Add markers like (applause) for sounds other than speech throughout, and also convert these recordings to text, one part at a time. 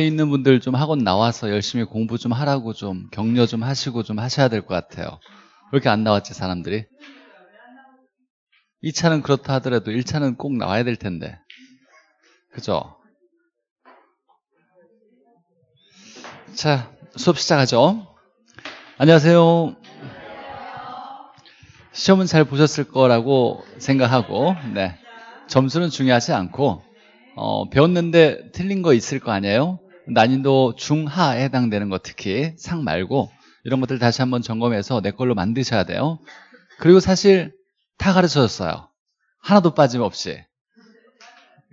있는 분들 좀 학원 나와서 열심히 공부 좀 하라고 좀 격려 좀 하시고 좀 하셔야 될 것 같아요. 왜 이렇게 안 나왔지, 사람들이? 2차는 그렇다 하더라도 1차는 꼭 나와야 될 텐데. 그죠? 자, 수업 시작하죠. 안녕하세요. 시험은 잘 보셨을 거라고 생각하고, 네. 점수는 중요하지 않고, 어, 배웠는데 틀린 거 있을 거 아니에요? 난이도 중하에 해당되는 거 특히 상 말고 이런 것들 다시 한번 점검해서 내 걸로 만드셔야 돼요. 그리고 사실 다 가르쳐줬어요. 하나도 빠짐없이.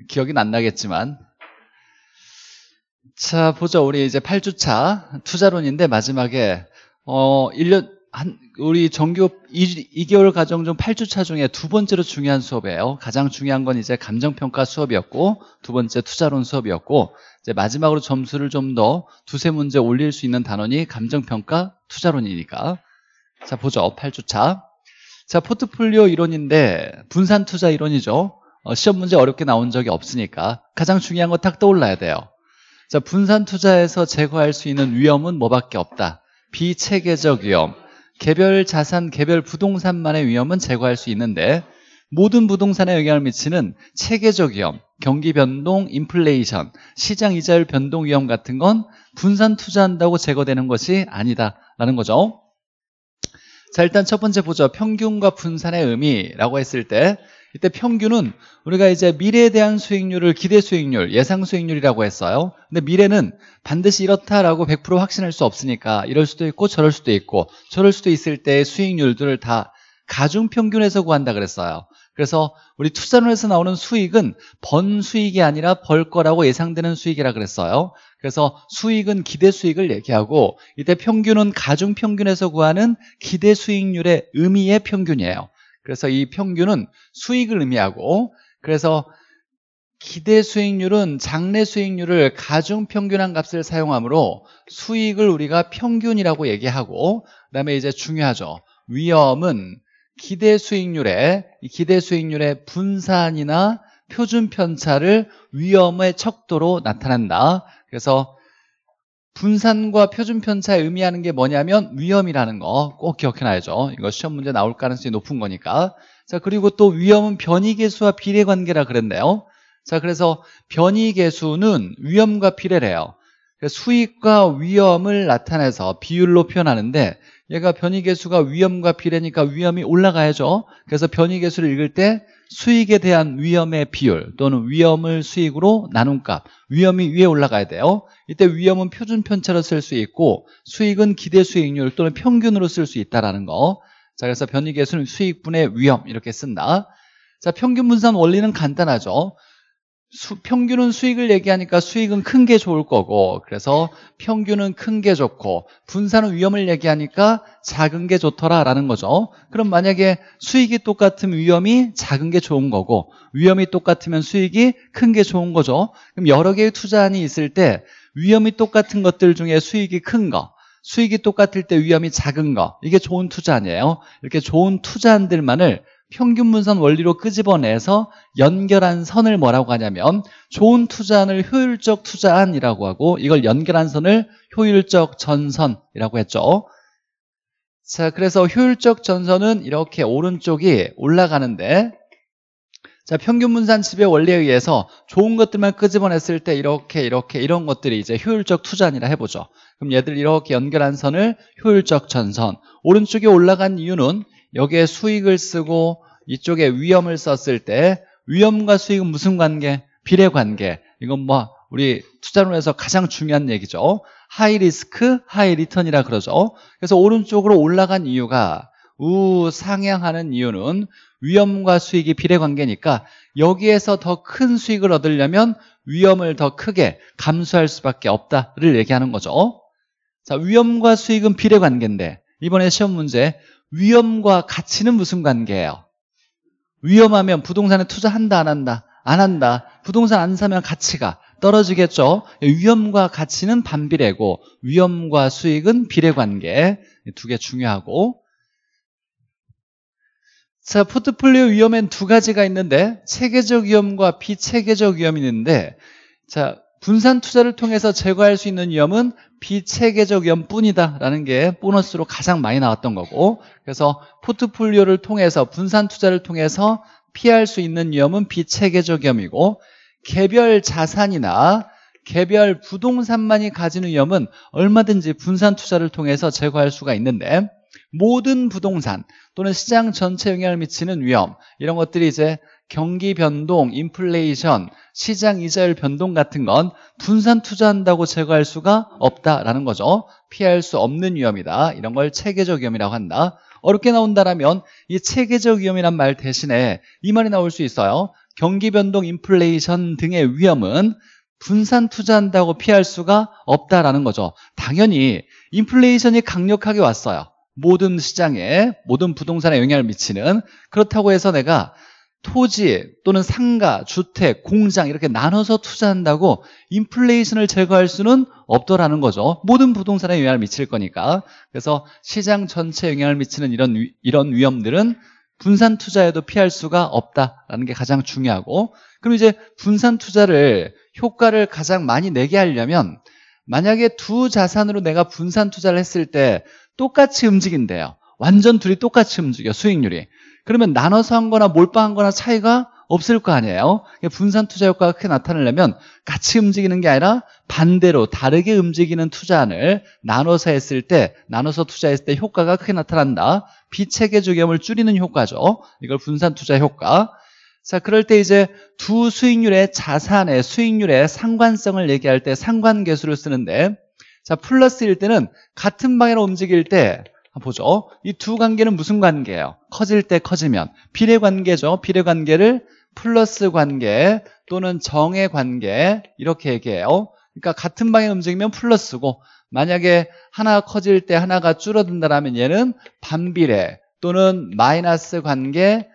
기억이 안 나겠지만. 자, 보죠. 우리 이제 8주차 투자론인데 마지막에 어 1년 한 우리 정규 2, 개월 과정 중 8주차 중에 두 번째로 중요한 수업이에요. 가장 중요한 건 이제 감정평가 수업이었고 두 번째 투자론 수업이었고 이제 마지막으로 점수를 좀 더 두세 문제 올릴 수 있는 단원이 감정평가 투자론이니까 자 보죠. 8주차 자 포트폴리오 이론인데 분산 투자 이론이죠. 어, 시험 문제 어렵게 나온 적이 없으니까 가장 중요한 거 딱 떠올라야 돼요. 자 분산 투자에서 제거할 수 있는 위험은 뭐밖에 없다. 비체계적 위험 개별 자산, 개별 부동산만의 위험은 제거할 수 있는데 모든 부동산에 영향을 미치는 체계적 위험, 경기 변동, 인플레이션, 시장 이자율 변동 위험 같은 건 분산 투자한다고 제거되는 것이 아니다라는 거죠. 자 일단 첫 번째 보죠. 평균과 분산의 의미라고 했을 때 이때 평균은 우리가 이제 미래에 대한 수익률을 기대 수익률, 예상 수익률이라고 했어요. 근데 미래는 반드시 이렇다라고 100% 확신할 수 없으니까 이럴 수도 있고 저럴 수도 있고 저럴 수도 있을 때 수익률들을 다 가중 평균에서 구한다 그랬어요. 그래서 우리 투자론에서 나오는 수익은 번 수익이 아니라 벌 거라고 예상되는 수익이라 그랬어요. 그래서 수익은 기대 수익을 얘기하고 이때 평균은 가중 평균에서 구하는 기대 수익률의 의미의 평균이에요. 그래서 이 평균은 수익을 의미하고 그래서 기대 수익률은 장래 수익률을 가중 평균한 값을 사용하므로 수익을 우리가 평균이라고 얘기하고 그다음에 이제 중요하죠. 위험은 기대 수익률의 기대 수익률의 분산이나 표준 편차를 위험의 척도로 나타낸다. 그래서 분산과 표준 편차에 의미하는 게 뭐냐면 위험이라는 거 꼭 기억해놔야죠. 이거 시험 문제 나올 가능성이 높은 거니까. 자 그리고 또 위험은 변이계수와 비례관계라 그랬네요. 자 그래서 변이계수는 위험과 비례래요. 수익과 위험을 나타내서 비율로 표현하는데 얘가 변이 계수가 위험과 비례니까 위험이 올라가야죠. 그래서 변이 계수를 읽을 때 수익에 대한 위험의 비율 또는 위험을 수익으로 나눈 값 위험이 위에 올라가야 돼요. 이때 위험은 표준 편차로 쓸 수 있고 수익은 기대 수익률 또는 평균으로 쓸 수 있다는 거. 자, 그래서 변이계수는 수익분의 위험 이렇게 쓴다. 자 평균 분산 원리는 간단하죠 수, 평균은 수익을 얘기하니까 수익은 큰 게 좋을 거고 그래서 평균은 큰 게 좋고 분산은 위험을 얘기하니까 작은 게 좋더라라는 거죠. 그럼 만약에 수익이 똑같으면 위험이 작은 게 좋은 거고 위험이 똑같으면 수익이 큰 게 좋은 거죠. 그럼 여러 개의 투자안이 있을 때 위험이 똑같은 것들 중에 수익이 큰거 수익이 똑같을 때 위험이 작은 거 이게 좋은 투자안이에요. 이렇게 좋은 투자안들만을 평균 분산 원리로 끄집어내서 연결한 선을 뭐라고 하냐면 좋은 투자안을 효율적 투자안이라고 하고 이걸 연결한 선을 효율적 전선이라고 했죠. 자 그래서 효율적 전선은 이렇게 오른쪽이 올라가는데 자 평균 분산 지배 원리에 의해서 좋은 것들만 끄집어냈을 때 이렇게 이렇게 이런 것들이 이제 효율적 투자안이라 해보죠. 그럼 얘들 이렇게 연결한 선을 효율적 전선. 오른쪽에 올라간 이유는 여기에 수익을 쓰고 이쪽에 위험을 썼을 때 위험과 수익은 무슨 관계? 비례 관계. 이건 뭐 우리 투자론에서 가장 중요한 얘기죠. high risk, high return이라 그러죠. 그래서 오른쪽으로 올라간 이유가 우상향하는 이유는 위험과 수익이 비례 관계니까 여기에서 더 큰 수익을 얻으려면 위험을 더 크게 감수할 수밖에 없다를 얘기하는 거죠. 자, 위험과 수익은 비례 관계인데 이번에 시험 문제 위험과 가치는 무슨 관계예요? 위험하면 부동산에 투자한다 안 한다? 안 한다. 부동산 안 사면 가치가 떨어지겠죠. 위험과 가치는 반비례고 위험과 수익은 비례 관계 두 개 중요하고 자 포트폴리오 위험엔 두 가지가 있는데 체계적 위험과 비체계적 위험이 있는데 자 분산 투자를 통해서 제거할 수 있는 위험은 비체계적 위험뿐이다라는 게 보너스로 가장 많이 나왔던 거고 그래서 포트폴리오를 통해서 분산 투자를 통해서 피할 수 있는 위험은 비체계적 위험이고 개별 자산이나 개별 부동산만이 가지는 위험은 얼마든지 분산 투자를 통해서 제거할 수가 있는데 모든 부동산 또는 시장 전체 영향을 미치는 위험 이런 것들이 이제 경기 변동, 인플레이션, 시장 이자율 변동 같은 건 분산 투자한다고 제거할 수가 없다라는 거죠. 피할 수 없는 위험이다. 이런 걸 체계적 위험이라고 한다. 어렵게 나온다라면 이 체계적 위험이란 말 대신에 이 말이 나올 수 있어요. 경기 변동, 인플레이션 등의 위험은 분산 투자한다고 피할 수가 없다라는 거죠. 당연히 인플레이션이 강력하게 왔어요. 모든 시장에 모든 부동산에 영향을 미치는 그렇다고 해서 내가 토지 또는 상가, 주택, 공장 이렇게 나눠서 투자한다고 인플레이션을 제거할 수는 없더라는 거죠. 모든 부동산에 영향을 미칠 거니까. 그래서 시장 전체에 영향을 미치는 이런 위, 이런 위험들은 분산 투자에도 피할 수가 없다라는 게 가장 중요하고 그럼 이제 분산 투자를 효과를 가장 많이 내게 하려면 만약에 두 자산으로 내가 분산 투자를 했을 때 똑같이 움직인대요. 완전 둘이 똑같이 움직여 수익률이. 그러면 나눠서 한 거나 몰빵한 거나 차이가 없을 거 아니에요. 분산 투자 효과가 크게 나타내려면 같이 움직이는 게 아니라 반대로 다르게 움직이는 투자안을 나눠서 했을 때 나눠서 투자했을 때 효과가 크게 나타난다. 비체계적 위험을 줄이는 효과죠. 이걸 분산 투자 효과. 자 그럴 때 이제 두 수익률의 자산의 수익률의 상관성을 얘기할 때 상관계수를 쓰는데 자 플러스일 때는 같은 방향으로 움직일 때 보죠. 이 두 관계는 무슨 관계예요? 커질 때 커지면 비례 관계죠. 비례 관계를 플러스 관계 또는 정의 관계 이렇게 얘기해요. 그러니까 같은 방향 움직이면 플러스고 만약에 하나 커질 때 하나가 줄어든다면 얘는 반비례 또는 마이너스 관계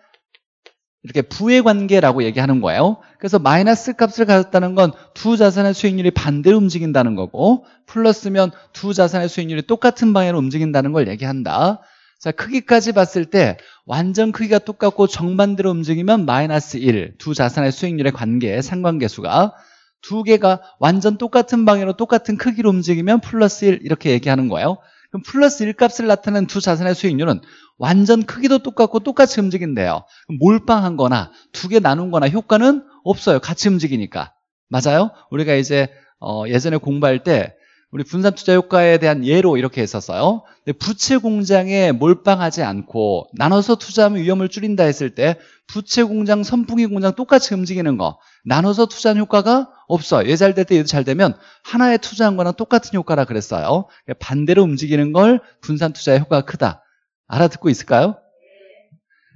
이렇게 부의 관계라고 얘기하는 거예요. 그래서 마이너스 값을 가졌다는 건 두 자산의 수익률이 반대로 움직인다는 거고 플러스면 두 자산의 수익률이 똑같은 방향으로 움직인다는 걸 얘기한다. 자, 크기까지 봤을 때 완전 크기가 똑같고 정반대로 움직이면 마이너스 1, 두 자산의 수익률의 관계, 상관계수가 두 개가 완전 똑같은 방향으로 똑같은 크기로 움직이면 플러스 1 이렇게 얘기하는 거예요. 그럼 플러스 1 값을 나타내는 두 자산의 수익률은 완전 크기도 똑같고 똑같이 움직인대요. 몰빵한 거나 두 개 나눈 거나 효과는 없어요. 같이 움직이니까. 맞아요? 우리가 이제 어 예전에 공부할 때 우리 분산 투자 효과에 대한 예로 이렇게 했었어요. 부채 공장에 몰빵하지 않고 나눠서 투자하면 위험을 줄인다 했을 때 부채 공장, 선풍기 공장 똑같이 움직이는 거 나눠서 투자한 효과가 없어. 얘 잘 될 때 얘도 잘 되면 하나에 투자한 거랑 똑같은 효과라 그랬어요. 반대로 움직이는 걸 분산 투자의 효과가 크다. 알아듣고 있을까요?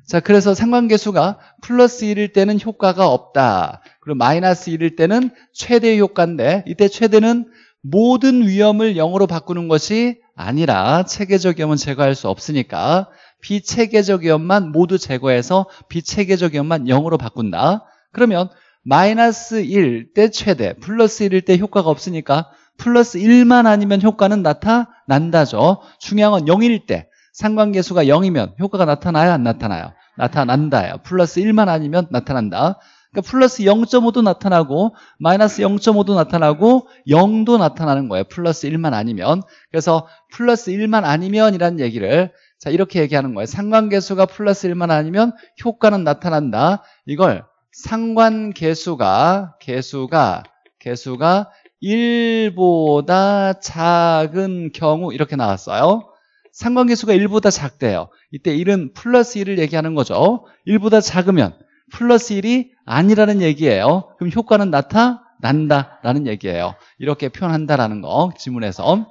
자, 그래서 상관계수가 플러스 1일 때는 효과가 없다. 그리고 마이너스 1일 때는 최대 효과인데 이때 최대는 모든 위험을 0으로 바꾸는 것이 아니라 체계적 위험은 제거할 수 없으니까 비체계적 위험만 모두 제거해서 비체계적 위험만 0으로 바꾼다. 그러면 마이너스 1 때 최대, 플러스 1일 때 효과가 없으니까 플러스 1만 아니면 효과는 나타난다죠. 중요한 건 0일 때 상관계수가 0이면 효과가 나타나요? 안 나타나요? 나타난다요. 플러스 1만 아니면 나타난다. 그러니까 플러스 0.5도 나타나고 마이너스 0.5도 나타나고 0도 나타나는 거예요. 플러스 1만 아니면. 그래서 플러스 1만 아니면 이란 얘기를 자 이렇게 얘기하는 거예요. 상관계수가 플러스 1만 아니면 효과는 나타난다. 이걸 상관계수가 계수가 계수가 1보다 작은 경우 이렇게 나왔어요. 상관계수가 1보다 작대요. 이때 1은 플러스 1을 얘기하는 거죠. 1보다 작으면 플러스 1이 아니라는 얘기예요. 그럼 효과는 나타난다라는 얘기예요. 이렇게 표현한다라는 거 지문에서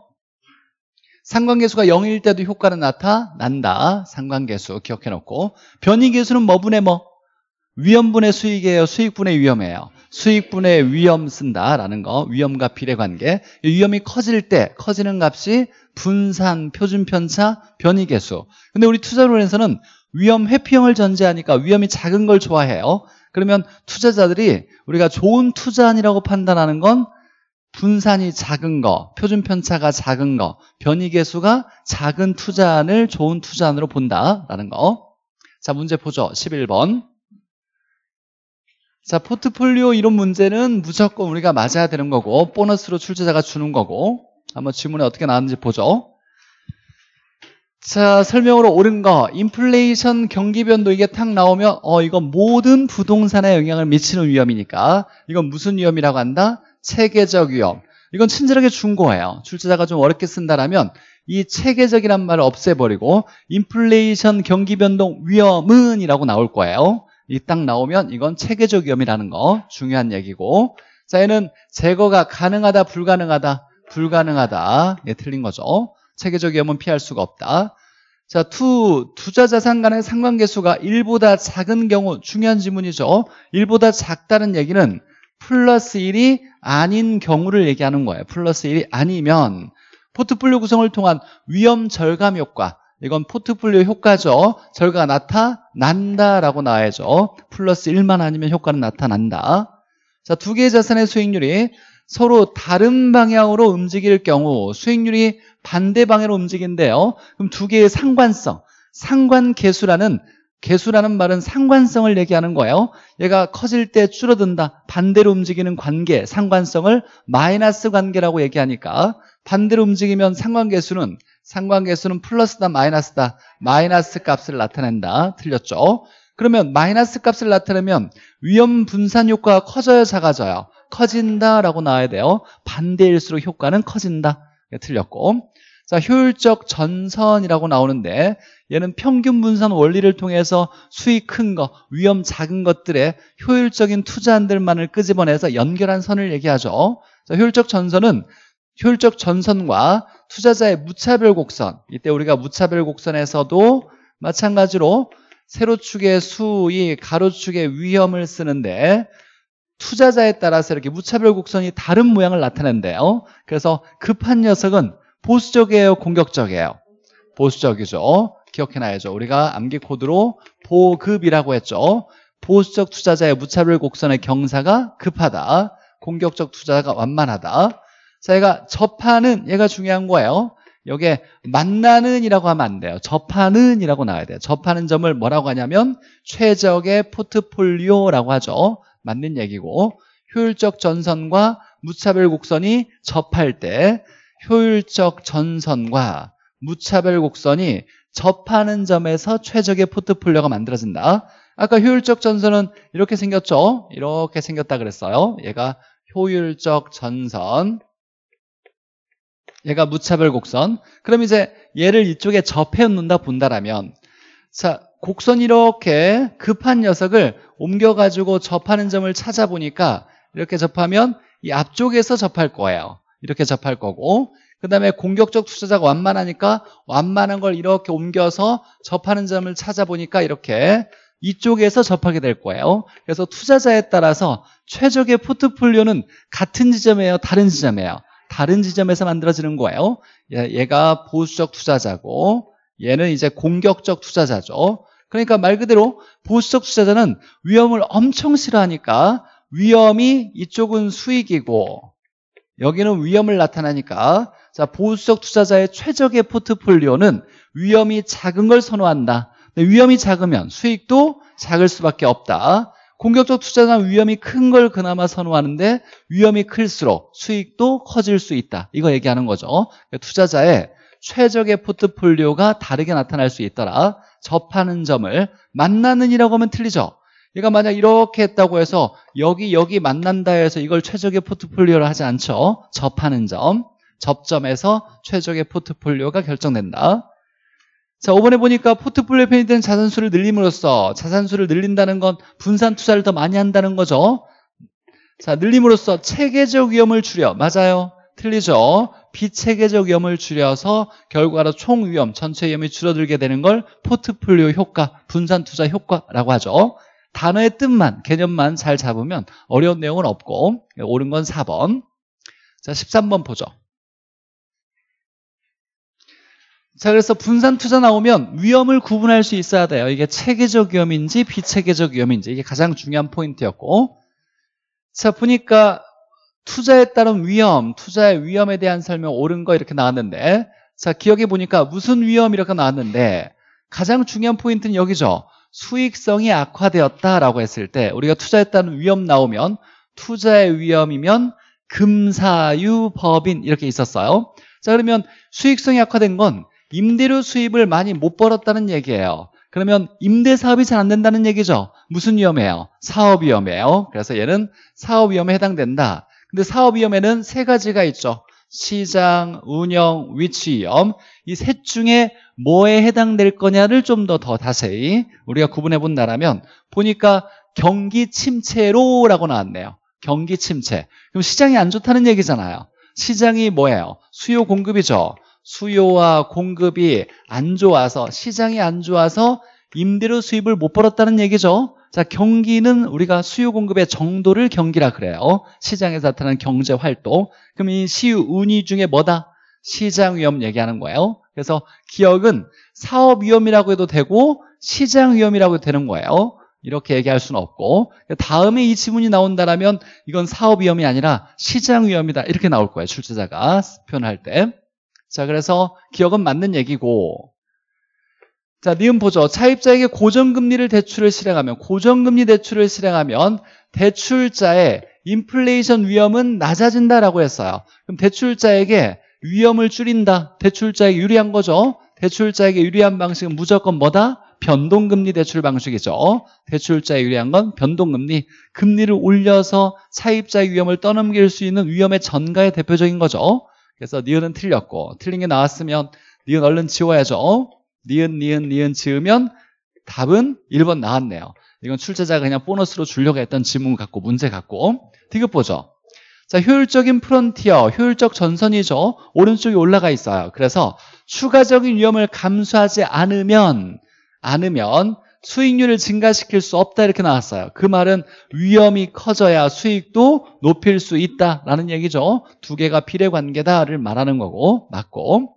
상관계수가 0일 때도 효과는 나타난다. 상관계수 기억해놓고 변이계수는 뭐분의 뭐? 위험분의 수익이에요. 수익분의 위험이에요. 수익분의 위험 쓴다라는 거. 위험과 비례관계. 위험이 커질 때 커지는 값이 분산, 표준편차, 변이계수. 근데 우리 투자론에서는 위험 회피형을 전제하니까 위험이 작은 걸 좋아해요. 그러면 투자자들이 우리가 좋은 투자안이라고 판단하는 건 분산이 작은 거, 표준 편차가 작은 거, 변이 계수가 작은 투자안을 좋은 투자안으로 본다라는 거. 자, 문제 보죠. 11번. 자, 포트폴리오 이런 문제는 무조건 우리가 맞아야 되는 거고 보너스로 출제자가 주는 거고 한번 질문에 어떻게 나왔는지 보죠. 자, 설명으로 옳은 거. 인플레이션 경기 변동 이게 탁 나오면 어 이건 모든 부동산에 영향을 미치는 위험이니까 이건 무슨 위험이라고 한다? 체계적 위험. 이건 친절하게 준 거예요. 출제자가 좀 어렵게 쓴다라면 이 체계적이란 말을 없애버리고 인플레이션 경기 변동 위험은 이라고 나올 거예요. 이 딱 나오면 이건 체계적 위험이라는 거 중요한 얘기고 자 얘는 제거가 가능하다 불가능하다 불가능하다 예 틀린 거죠. 체계적 위험은 피할 수가 없다. 자, 투, 투자 자산 간의 상관계수가 1보다 작은 경우 중요한 질문이죠. 1보다 작다는 얘기는 플러스 1이 아닌 경우를 얘기하는 거예요. 플러스 1이 아니면 포트폴리오 구성을 통한 위험 절감 효과 이건 포트폴리오 효과죠. 절가가 나타난다라고 나와야죠. 플러스 1만 아니면 효과는 나타난다. 자, 두 개의 자산의 수익률이 서로 다른 방향으로 움직일 경우 수익률이 반대 방향으로 움직인대요. 그럼 두 개의 상관성, 상관계수라는 계수라는 말은 상관성을 얘기하는 거예요. 얘가 커질 때 줄어든다. 반대로 움직이는 관계, 상관성을 마이너스 관계라고 얘기하니까 반대로 움직이면 상관계수는 상관계수는 플러스다 마이너스다 마이너스 값을 나타낸다. 틀렸죠? 그러면 마이너스 값을 나타내면 위험 분산 효과가 커져요 작아져요? 커진다 라고 나와야 돼요. 반대일수록 효과는 커진다. 틀렸고 자 효율적 전선이라고 나오는데 얘는 평균 분산 원리를 통해서 수익 큰 거, 위험 작은 것들의 효율적인 투자한들만을 끄집어내서 연결한 선을 얘기하죠. 자, 효율적 전선은 효율적 전선과 투자자의 무차별 곡선 이때 우리가 무차별 곡선에서도 마찬가지로 세로축의 수익, 가로축의 위험을 쓰는데 투자자에 따라서 이렇게 무차별 곡선이 다른 모양을 나타낸대요. 그래서 급한 녀석은 보수적이에요, 공격적이에요? 보수적이죠. 기억해놔야죠. 우리가 암기 코드로 보급이라고 했죠. 보수적 투자자의 무차별 곡선의 경사가 급하다. 공격적 투자가 완만하다. 자, 얘가 접하는 얘가 중요한 거예요. 여기에 만나는 이라고 하면 안 돼요. 접하는 이라고 나와야 돼요. 접하는 점을 뭐라고 하냐면 최적의 포트폴리오라고 하죠. 맞는 얘기고 효율적 전선과 무차별 곡선이 접할 때 효율적 전선과 무차별 곡선이 접하는 점에서 최적의 포트폴리오가 만들어진다. 아까 효율적 전선은 이렇게 생겼죠? 이렇게 생겼다 그랬어요. 얘가 효율적 전선 얘가 무차별 곡선. 그럼 이제 얘를 이쪽에 접해 놓는다 본다라면. 자 곡선 이렇게 급한 녀석을 옮겨가지고 접하는 점을 찾아보니까 이렇게 접하면 이 앞쪽에서 접할 거예요. 이렇게 접할 거고. 그 다음에 공격적 투자자가 완만하니까 완만한 걸 이렇게 옮겨서 접하는 점을 찾아보니까 이렇게 이쪽에서 접하게 될 거예요. 그래서 투자자에 따라서 최적의 포트폴리오는 같은 지점이에요 다른 지점이에요 다른 지점에서 만들어지는 거예요. 얘가 보수적 투자자고 얘는 이제 공격적 투자자죠. 그러니까 말 그대로 보수적 투자자는 위험을 엄청 싫어하니까 위험이 이쪽은 수익이고 여기는 위험을 나타나니까. 자 보수적 투자자의 최적의 포트폴리오는 위험이 작은 걸 선호한다. 위험이 작으면 수익도 작을 수밖에 없다 공격적 투자자는 위험이 큰 걸 그나마 선호하는데 위험이 클수록 수익도 커질 수 있다. 이거 얘기하는 거죠. 투자자의 최적의 포트폴리오가 다르게 나타날 수 있더라. 접하는 점을 만나는 이라고 하면 틀리죠. 얘가 만약 이렇게 했다고 해서 여기 여기 만난다 해서 이걸 최적의 포트폴리오를 하지 않죠. 접하는 점 접점에서 최적의 포트폴리오가 결정된다 자 5번에 보니까 포트폴리오 편이 되는 자산수를 늘림으로써 자산수를 늘린다는 건 분산 투자를 더 많이 한다는 거죠 자 늘림으로써 체계적 위험을 줄여 맞아요 틀리죠 비체계적 위험을 줄여서 결과로 총 위험, 전체 위험이 줄어들게 되는 걸 포트폴리오 효과, 분산 투자 효과라고 하죠. 단어의 뜻만, 개념만 잘 잡으면 어려운 내용은 없고 옳은 건 4번. 자, 13번 보죠. 자, 그래서 분산 투자 나오면 위험을 구분할 수 있어야 돼요. 이게 체계적 위험인지 비체계적 위험인지 이게 가장 중요한 포인트였고 자, 보니까 투자에 따른 위험, 투자의 위험에 대한 설명 옳은 거 이렇게 나왔는데 자 기억해 보니까 무슨 위험 이렇게 나왔는데 가장 중요한 포인트는 여기죠. 수익성이 악화되었다라고 했을 때 우리가 투자했다는 위험 나오면 투자의 위험이면 금사유법인 이렇게 있었어요. 자 그러면 수익성이 악화된 건 임대료 수입을 많이 못 벌었다는 얘기예요. 그러면 임대 사업이 잘 안 된다는 얘기죠. 무슨 위험이에요? 사업 위험이에요. 그래서 얘는 사업 위험에 해당된다. 근데 사업 위험에는 세 가지가 있죠. 시장, 운영, 위치 위험. 이 셋 중에 뭐에 해당될 거냐를 좀 더 더 자세히 우리가 구분해 본다라면 보니까 경기 침체로라고 나왔네요. 경기 침체. 그럼 시장이 안 좋다는 얘기잖아요. 시장이 뭐예요? 수요 공급이죠. 수요와 공급이 안 좋아서 시장이 안 좋아서 임대료 수입을 못 벌었다는 얘기죠. 자, 경기는 우리가 수요 공급의 정도를 경기라 그래요. 시장에서 나타나는 경제 활동. 그럼 이 시유 운이 중에 뭐다? 시장 위험 얘기하는 거예요. 그래서 기억은 사업 위험이라고 해도 되고 시장 위험이라고 해도 되는 거예요. 이렇게 얘기할 수는 없고 다음에 이 지문이 나온다면 이건 사업 위험이 아니라 시장 위험이다 이렇게 나올 거예요 출제자가 표현할 때 자, 그래서 기억은 맞는 얘기고 자, 니은 보죠. 차입자에게 고정금리를 대출을 실행하면 고정금리 대출을 실행하면 대출자의 인플레이션 위험은 낮아진다라고 했어요. 그럼 대출자에게 위험을 줄인다. 대출자에게 유리한 거죠. 대출자에게 유리한 방식은 무조건 뭐다? 변동금리 대출 방식이죠. 대출자에 유리한 건 변동금리. 금리를 올려서 차입자의 위험을 떠넘길 수 있는 위험의 전가의 대표적인 거죠. 그래서 니은은 틀렸고 틀린 게 나왔으면 니은 얼른 지워야죠. 니은 니은 니은 지으면 답은 1번 나왔네요. 이건 출제자가 그냥 보너스로 주려고 했던 지문 갖고 문제 갖고 디귿 보죠. 자, 효율적인 프론티어, 효율적 전선이죠. 오른쪽에 올라가 있어요. 그래서 추가적인 위험을 감수하지 않으면 않으면 수익률을 증가시킬 수 없다 이렇게 나왔어요. 그 말은 위험이 커져야 수익도 높일 수 있다라는 얘기죠. 두 개가 비례관계다를 말하는 거고 맞고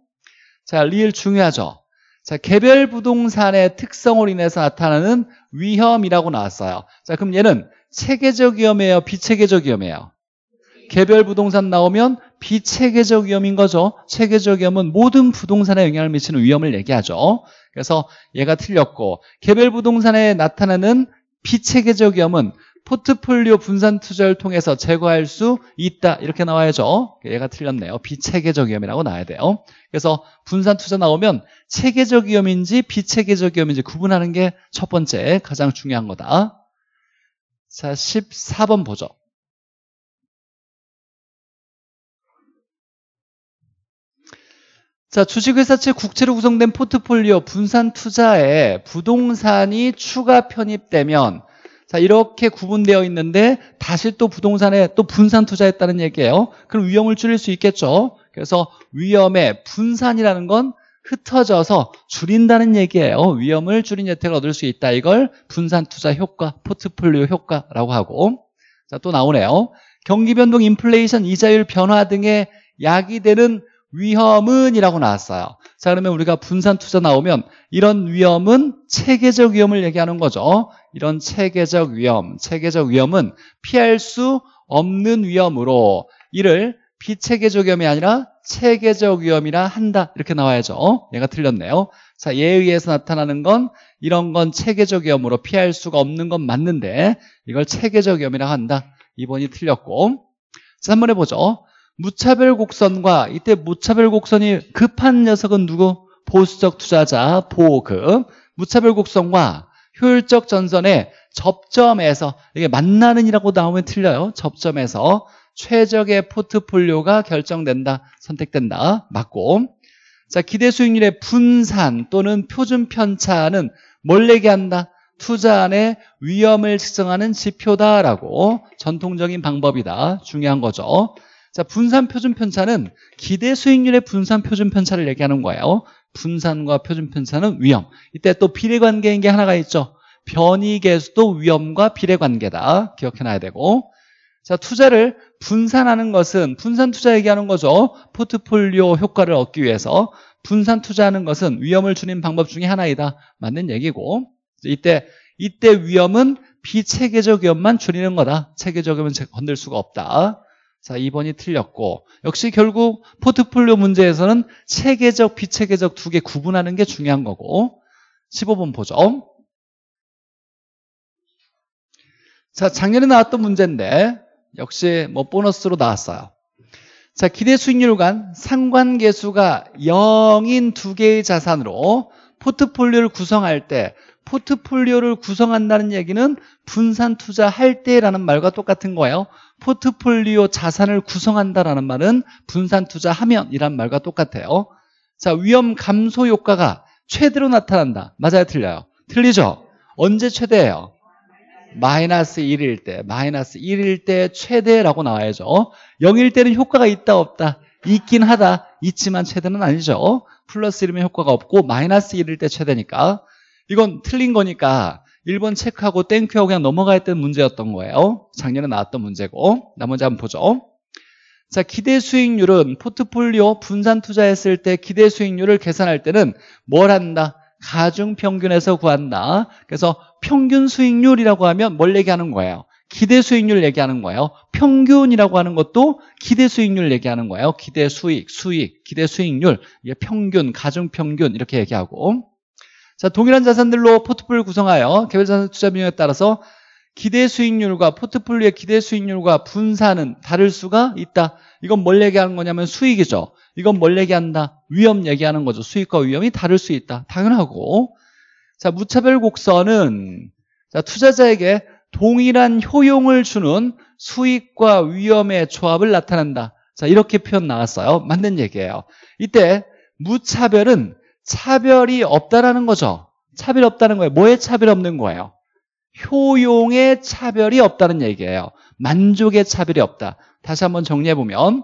자 리을 중요하죠. 자 개별 부동산의 특성으로 인해서 나타나는 위험이라고 나왔어요. 자 그럼 얘는 체계적 위험이에요, 비체계적 위험이에요. 개별 부동산 나오면 비체계적 위험인 거죠. 체계적 위험은 모든 부동산에 영향을 미치는 위험을 얘기하죠. 그래서 얘가 틀렸고 개별 부동산에 나타나는 비체계적 위험은 포트폴리오 분산 투자를 통해서 제거할 수 있다. 이렇게 나와야죠. 얘가 틀렸네요. 비체계적 위험이라고 나와야 돼요. 그래서 분산 투자 나오면 체계적 위험인지 비체계적 위험인지 구분하는 게 첫 번째 가장 중요한 거다. 자 14번 보죠 자, 주식회사채 국채로 구성된 포트폴리오 분산 투자에 부동산이 추가 편입되면 자, 이렇게 구분되어 있는데 다시 또 부동산에 또 분산 투자했다는 얘기예요. 그럼 위험을 줄일 수 있겠죠. 그래서 위험의 분산이라는 건 흩어져서 줄인다는 얘기예요. 위험을 줄인 혜택을 얻을 수 있다. 이걸 분산 투자 효과, 포트폴리오 효과라고 하고 자, 또 나오네요. 경기 변동, 인플레이션, 이자율 변화 등의 약이 되는 위험은 이라고 나왔어요. 자, 그러면 우리가 분산 투자 나오면 이런 위험은 체계적 위험을 얘기하는 거죠. 이런 체계적 위험, 체계적 위험은 피할 수 없는 위험으로 이를 비체계적 위험이 아니라 체계적 위험이라 한다. 이렇게 나와야죠. 얘가 틀렸네요. 자, 얘에 의해서 나타나는 건 이런 건 체계적 위험으로 피할 수가 없는 건 맞는데 이걸 체계적 위험이라 한다. 2번이 틀렸고. 자, 한번 해보죠. 무차별 곡선과 이때 무차별 곡선이 급한 녀석은 누구? 보수적 투자자, 보급. 무차별 곡선과 효율적 전선의 접점에서 이게 만나는 이라고 나오면 틀려요. 접점에서 최적의 포트폴리오가 결정된다, 선택된다, 맞고. 자, 기대 수익률의 분산 또는 표준 편차는 뭘 얘기한다? 투자 안에 위험을 측정하는 지표다라고 전통적인 방법이다. 중요한 거죠. 자, 분산 표준 편차는 기대 수익률의 분산 표준 편차를 얘기하는 거예요. 분산과 표준 편차는 위험. 이때 또 비례관계인 게 하나가 있죠. 변이 계수도 위험과 비례관계다. 기억해놔야 되고. 자, 투자를 분산하는 것은 분산 투자 얘기하는 거죠. 포트폴리오 효과를 얻기 위해서 분산 투자하는 것은 위험을 줄인 방법 중에 하나이다. 맞는 얘기고. 이때 이때 위험은 비체계적 위험만 줄이는 거다. 체계적 위험은 건들 수가 없다. 자, 2번이 틀렸고 역시 결국 포트폴리오 문제에서는 체계적, 비체계적 두 개 구분하는 게 중요한 거고 15번 보죠. 자, 작년에 나왔던 문제인데 역시 뭐 보너스로 나왔어요. 자, 기대 수익률 간 상관계수가 0인 두 개의 자산으로 포트폴리오를 구성할 때 포트폴리오를 구성한다는 얘기는 분산 투자할 때라는 말과 똑같은 거예요. 포트폴리오 자산을 구성한다라는 말은 분산 투자하면이란 말과 똑같아요. 자, 위험 감소 효과가 최대로 나타난다. 맞아요, 틀려요? 틀리죠? 언제 최대예요? 마이너스 1일 때, 마이너스 1일 때 최대라고 나와야죠. 0일 때는 효과가 있다, 없다? 있긴 하다. 있지만 최대는 아니죠. 플러스 1이면 효과가 없고, 마이너스 1일 때 최대니까. 이건 틀린 거니까 1번 체크하고 thank you하고 그냥 넘어가야 했던 문제였던 거예요. 작년에 나왔던 문제고. 나머지 한번 보죠. 자, 기대 수익률은 포트폴리오 분산 투자했을 때 기대 수익률을 계산할 때는 뭘 한다? 가중 평균해서 구한다. 그래서 평균 수익률이라고 하면 뭘 얘기하는 거예요? 기대 수익률 얘기하는 거예요. 평균이라고 하는 것도 기대 수익률 얘기하는 거예요. 기대 수익, 수익, 기대 수익률, 이게 평균, 가중 평균 이렇게 얘기하고. 자, 동일한 자산들로 포트폴리오 구성하여 개별자산 투자 비용에 따라서 기대 수익률과 포트폴리오의 기대 수익률과 분산은 다를 수가 있다. 이건 뭘 얘기하는 거냐면 수익이죠. 이건 뭘 얘기한다? 위험 얘기하는 거죠. 수익과 위험이 다를 수 있다. 당연하고. 자, 무차별 곡선은 자, 투자자에게 동일한 효용을 주는 수익과 위험의 조합을 나타낸다. 자, 이렇게 표현 나왔어요. 맞는 얘기예요. 이때 무차별은 차별이 없다라는 거죠. 차별 없다는 거예요. 뭐에 차별 없는 거예요? 효용의 차별이 없다는 얘기예요. 만족의 차별이 없다. 다시 한번 정리해 보면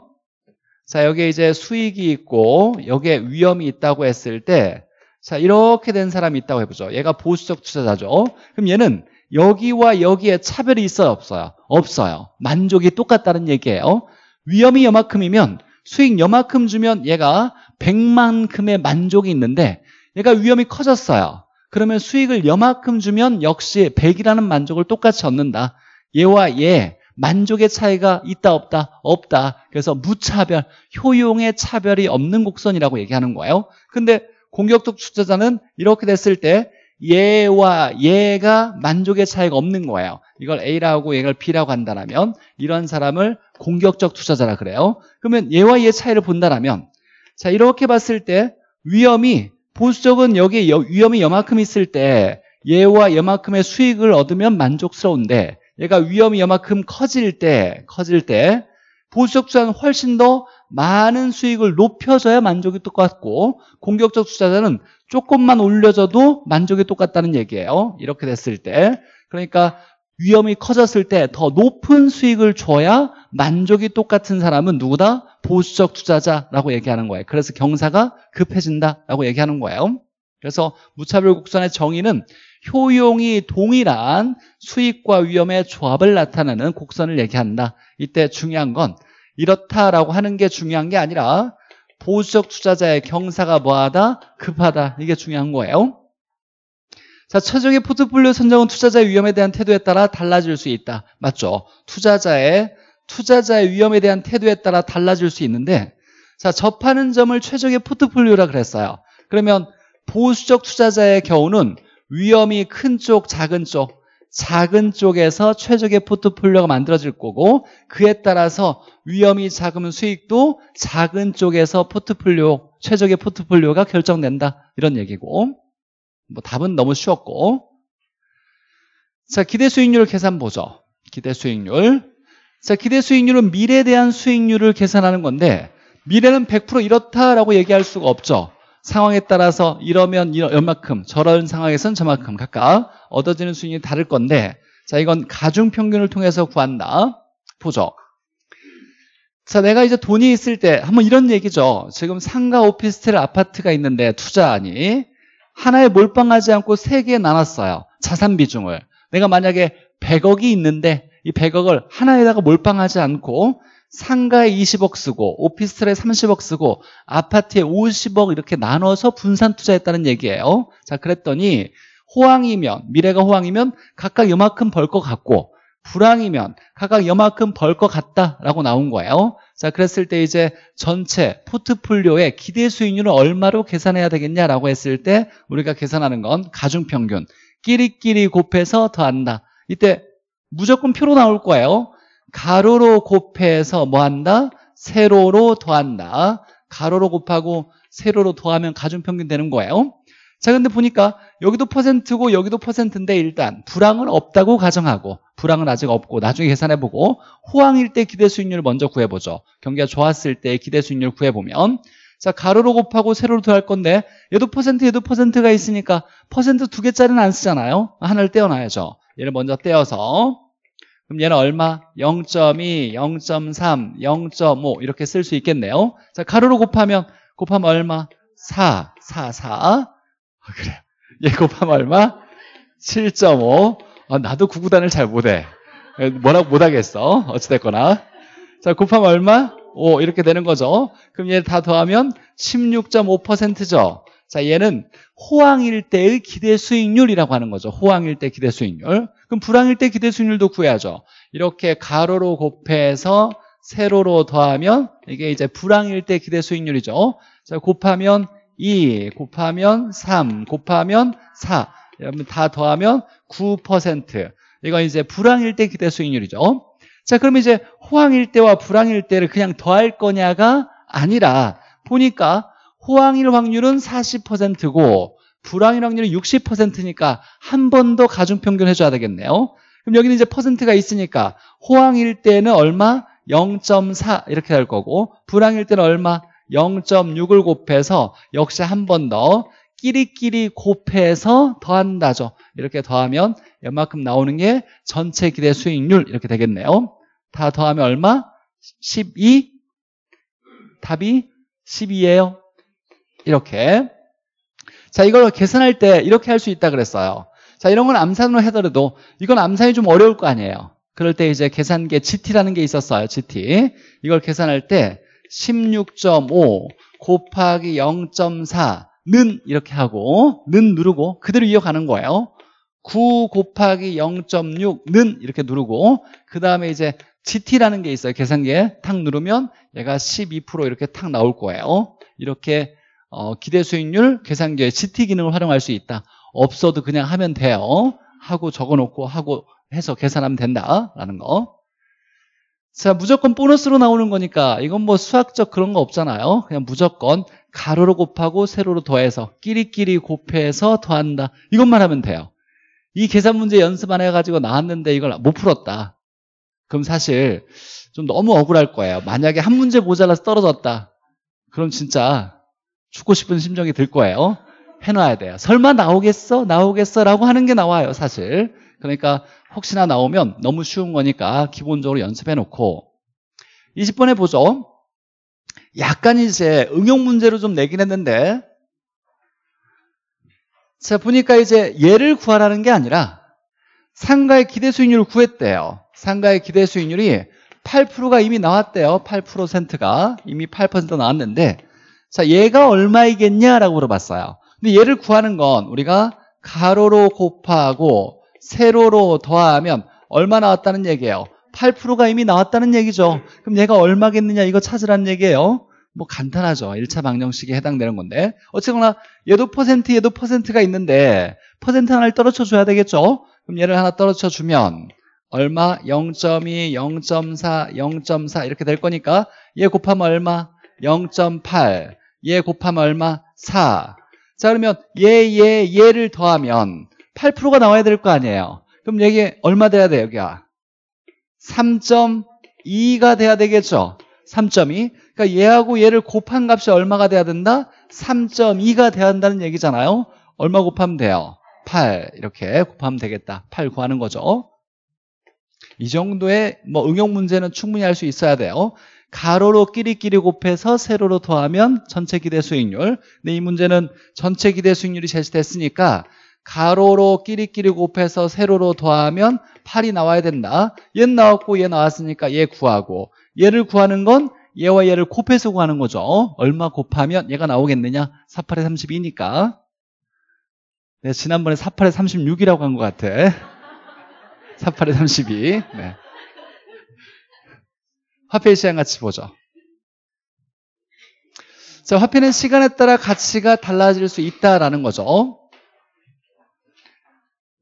자, 여기에 이제 수익이 있고 여기에 위험이 있다고 했을 때 자, 이렇게 된 사람이 있다고 해보죠. 얘가 보수적 투자자죠. 그럼 얘는 여기와 여기에 차별이 있어요? 없어요? 없어요. 만족이 똑같다는 얘기예요. 위험이 여만큼이면 수익 여만큼 주면 얘가 100만큼의 만족이 있는데 얘가 위험이 커졌어요. 그러면 수익을 여만큼 주면 역시 100이라는 만족을 똑같이 얻는다. 얘와 얘 만족의 차이가 있다 없다? 없다. 그래서 무차별, 효용의 차별이 없는 곡선이라고 얘기하는 거예요. 근데 공격적 투자자는 이렇게 됐을 때 얘와 얘가 만족의 차이가 없는 거예요. 이걸 A라고 얘를 B라고 한다면 이런 사람을 공격적 투자자라 그래요. 그러면 얘와 얘의 차이를 본다면 자 이렇게 봤을 때 위험이 보수적은 여기에 위험이 여만큼 있을 때 얘와 얘만큼의 수익을 얻으면 만족스러운데 얘가 위험이 이만큼 커질 때, 커질 때 보수 적 투자는 훨씬 더 많은 수익을 높여줘야 만족이 똑같고 공격적 투자자는 조금만 올려줘도 만족이 똑같다는 얘기예요. 이렇게 됐을 때 그러니까 위험이 커졌을 때 더 높은 수익을 줘야 만족이 똑같은 사람은 누구다? 보수적 투자자라고 얘기하는 거예요. 그래서 경사가 급해진다라고 얘기하는 거예요. 그래서 무차별 곡선의 정의는 효용이 동일한 수익과 위험의 조합을 나타내는 곡선을 얘기한다. 이때 중요한 건 이렇다라고 하는 게 중요한 게 아니라 보수적 투자자의 경사가 뭐하다? 급하다. 이게 중요한 거예요. 자, 최적의 포트폴리오 선정은 투자자의 위험에 대한 태도에 따라 달라질 수 있다. 맞죠? 투자자의 투자자의 위험에 대한 태도에 따라 달라질 수 있는데 자, 접하는 점을 최적의 포트폴리오라 그랬어요. 그러면 보수적 투자자의 경우는 위험이 큰 쪽, 작은 쪽, 작은 쪽에서 최적의 포트폴리오가 만들어질 거고 그에 따라서 위험이 작으면 수익도 작은 쪽에서 포트폴리오, 최적의 포트폴리오가 결정된다. 이런 얘기고 뭐 답은 너무 쉬웠고. 자 기대 수익률 계산 보죠. 기대 수익률. 자 기대 수익률은 미래에 대한 수익률을 계산하는 건데 미래는 100% 이렇다라고 얘기할 수가 없죠. 상황에 따라서 이러면 이만큼 저런 상황에선 저만큼 각각 얻어지는 수익이 다를 건데 자 이건 가중평균을 통해서 구한다. 보죠. 자 내가 이제 돈이 있을 때 한번 이런 얘기죠. 지금 상가 오피스텔 아파트가 있는데 투자하니 하나에 몰빵하지 않고 세 개에 나눴어요 자산 비중을 내가 만약에 100억이 있는데 이 100억을 하나에다가 몰빵하지 않고 상가에 20억 쓰고 오피스텔에 30억 쓰고 아파트에 50억 이렇게 나눠서 분산 투자했다는 얘기예요. 자, 그랬더니 호황이면 미래가 호황이면 각각 요만큼 벌 것 같고 불황이면 각각 요만큼 벌 것 같다라고 나온 거예요. 자, 그랬을 때 이제 전체 포트폴리오의 기대 수익률을 얼마로 계산해야 되겠냐라고 했을 때 우리가 계산하는 건 가중평균 끼리끼리 곱해서 더한다. 이때 무조건 표로 나올 거예요. 가로로 곱해서 뭐 한다? 세로로 더한다. 가로로 곱하고 세로로 더하면 가중평균 되는 거예요. 자, 근데 보니까 여기도 퍼센트고 여기도 퍼센트인데 일단 불황은 없다고 가정하고 불황은 아직 없고 나중에 계산해보고 호황일 때 기대 수익률을 먼저 구해보죠. 경기가 좋았을 때 기대 수익률 구해보면 자, 가로로 곱하고 세로로 더할 건데 얘도 퍼센트 얘도 퍼센트가 있으니까 퍼센트 두 개짜리는 안 쓰잖아요. 하나를 떼어놔야죠. 얘를 먼저 떼어서 그럼 얘는 얼마? 0.2, 0.3, 0.5 이렇게 쓸 수 있겠네요. 자, 가로로 곱하면 곱하면 얼마? 4, 4, 4. 아, 그래. 얘 곱하면 얼마? 7.5. 아, 나도 구구단을 잘 못해. 뭐라고 못하겠어. 어찌됐거나. 자, 곱하면 얼마? 5 이렇게 되는 거죠. 그럼 얘 다 더하면 16.5%죠. 자, 얘는 호황일 때의 기대 수익률이라고 하는 거죠. 호황일 때 기대 수익률. 그럼 불황일 때 기대 수익률도 구해야죠. 이렇게 가로로 곱해서 세로로 더하면 이게 이제 불황일 때 기대 수익률이죠. 자, 곱하면 2, 곱하면 3, 곱하면 4. 여러분 다 더하면 9%. 이건 이제 불황일 때 기대 수익률이죠. 자, 그럼 이제 호황일 때와 불황일 때를 그냥 더할 거냐가 아니라 보니까 호황일 확률은 40%고 불황일 확률은 60%니까 한 번 더 가중평균 해줘야 되겠네요. 그럼 여기는 이제 퍼센트가 있으니까 호황일 때는 얼마? 0.4 이렇게 될 거고 불황일 때는 얼마? 0.6을 곱해서 역시 한 번 더 끼리끼리 곱해서 더한다죠. 이렇게 더하면 이만큼 나오는 게 전체 기대 수익률 이렇게 되겠네요. 다 더하면 얼마? 12? 답이 12예요. 이렇게. 자, 이걸 계산할 때 이렇게 할 수 있다 그랬어요. 자, 이런 건 암산으로 하더라도 이건 암산이 좀 어려울 거 아니에요. 그럴 때 이제 계산기 GT라는 게 있었어요. GT. 이걸 계산할 때 16.5 곱하기 0.4는 이렇게 하고 는 누르고 그대로 이어가는 거예요. 9 곱하기 0.6는 이렇게 누르고 그 다음에 이제 GT라는 게 있어요. 계산기에 탁 누르면 얘가 12% 이렇게 탁 나올 거예요. 이렇게 어, 기대 수익률 계산기에 GT 기능을 활용할 수 있다. 없어도 그냥 하면 돼요. 하고 적어놓고 하고 해서 계산하면 된다라는 거. 자, 무조건 보너스로 나오는 거니까 이건 뭐 수학적 그런 거 없잖아요. 그냥 무조건 가로로 곱하고 세로로 더해서 끼리끼리 곱해서 더한다. 이것만 하면 돼요. 이 계산 문제 연습 안 해가지고 나왔는데 이걸 못 풀었다. 그럼 사실 좀 너무 억울할 거예요. 만약에 한 문제 모자라서 떨어졌다. 그럼 진짜 죽고 싶은 심정이 들 거예요. 해놔야 돼요. 설마 나오겠어? 나오겠어? 라고 하는 게 나와요, 사실. 그러니까 혹시나 나오면 너무 쉬운 거니까 기본적으로 연습해 놓고 20번 해보죠. 약간 이제 응용 문제로 좀 내긴 했는데 자 보니까 이제 얘를 구하라는 게 아니라 상가의 기대 수익률을 구했대요. 상가의 기대 수익률이 8%가 이미 나왔대요. 8%가 이미 8% 나왔는데 자 얘가 얼마이겠냐라고 물어봤어요. 근데 얘를 구하는 건 우리가 가로로 곱하고 세로로 더하면 얼마 나왔다는 얘기예요? 8%가 이미 나왔다는 얘기죠. 그럼 얘가 얼마겠느냐 이거 찾으라는 얘기예요. 뭐 간단하죠. 1차 방정식에 해당되는 건데 어쨌거나 얘도 퍼센트 얘도 퍼센트가 있는데 퍼센트 하나를 떨어져 줘야 되겠죠. 그럼 얘를 하나 떨어져 주면 얼마? 0.2, 0.4, 0.4 이렇게 될 거니까 얘 곱하면 얼마? 0.8 얘 곱하면 얼마? 4 자 그러면 얘, 얘, 얘를 더하면 8%가 나와야 될 거 아니에요. 그럼 여기 얼마 돼야 돼요 여기가? 3.2가 돼야 되겠죠? 3.2 그러니까 얘하고 얘를 곱한 값이 얼마가 돼야 된다? 3.2가 돼야 한다는 얘기잖아요. 얼마 곱하면 돼요? 8 이렇게 곱하면 되겠다. 8 구하는 거죠. 이 정도의 뭐 응용 문제는 충분히 할 수 있어야 돼요. 가로로 끼리끼리 곱해서 세로로 더하면 전체 기대 수익률. 근데 이 문제는 전체 기대 수익률이 제시됐으니까 가로로 끼리끼리 곱해서 세로로 더하면 8이 나와야 된다 얘는 나왔고 얘 나왔으니까 얘 구하고 얘를 구하는 건 얘와 얘를 곱해서 구하는 거죠 얼마 곱하면 얘가 나오겠느냐 48에 32니까 네, 지난번에 48에 36이라고 한 것 같아 (laughs) 48에 32 네. 화폐 시장 같이 보죠. 자, 화폐는 시간에 따라 가치가 달라질 수 있다라는 거죠.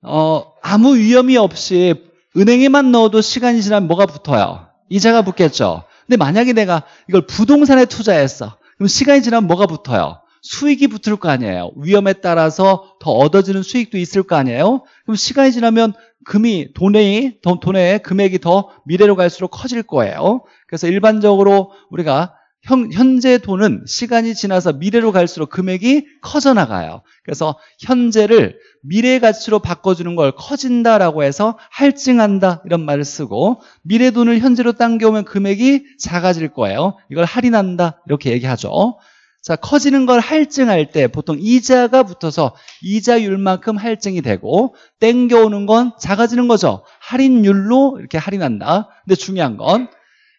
어, 아무 위험이 없이 은행에만 넣어도 시간이 지나면 뭐가 붙어요? 이자가 붙겠죠. 근데 만약에 내가 이걸 부동산에 투자했어. 그럼 시간이 지나면 뭐가 붙어요? 수익이 붙을 거 아니에요. 위험에 따라서 더 얻어지는 수익도 있을 거 아니에요. 그럼 시간이 지나면 금이 돈의 돈의 금액이 더 미래로 갈수록 커질 거예요. 그래서 일반적으로 우리가 현, 현 재 돈은 시간이 지나서 미래로 갈수록 금액이 커져 나가요. 그래서 현재를 미래 가치로 바꿔주는 걸 커진다라고 해서 할증한다 이런 말을 쓰고 미래 돈을 현재로 당겨오면 금액이 작아질 거예요. 이걸 할인한다 이렇게 얘기하죠. 자, 커지는 걸 할증할 때 보통 이자가 붙어서 이자율만큼 할증이 되고 땡겨오는 건 작아지는 거죠. 할인율로 이렇게 할인한다. 근데 중요한 건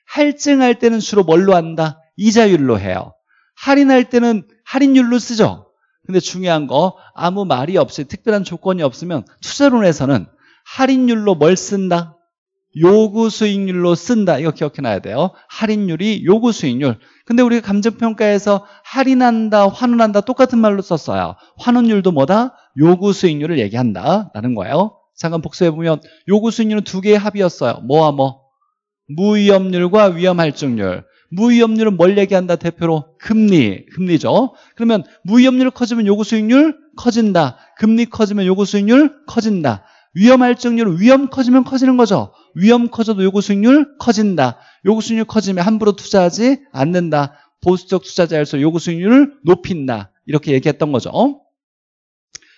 할증할 때는 주로 뭘로 한다? 이자율로 해요. 할인할 때는 할인율로 쓰죠. 근데 중요한 거 아무 말이 없이 특별한 조건이 없으면 투자론에서는 할인율로 뭘 쓴다? 요구 수익률로 쓴다. 이거 기억해놔야 돼요. 할인율이 요구 수익률. 근데 우리가 감정평가에서 할인한다, 환원한다 똑같은 말로 썼어요. 환원율도 뭐다? 요구 수익률을 얘기한다. 라는 거예요. 잠깐 복수해보면 요구 수익률은 두 개의 합이었어요. 뭐와 뭐? 무위험률과 위험할증률. 무위험률은 뭘 얘기한다 대표로? 금리, 금리죠. 그러면 무위험률 커지면 요구 수익률 커진다. 금리 커지면 요구 수익률 커진다. 위험 할증률 위험 커지면 커지는 거죠. 위험 커져도 요구 수익률 커진다. 요구 수익률 커지면 함부로 투자하지 않는다. 보수적 투자자일수록 요구 수익률을 높인다. 이렇게 얘기했던 거죠.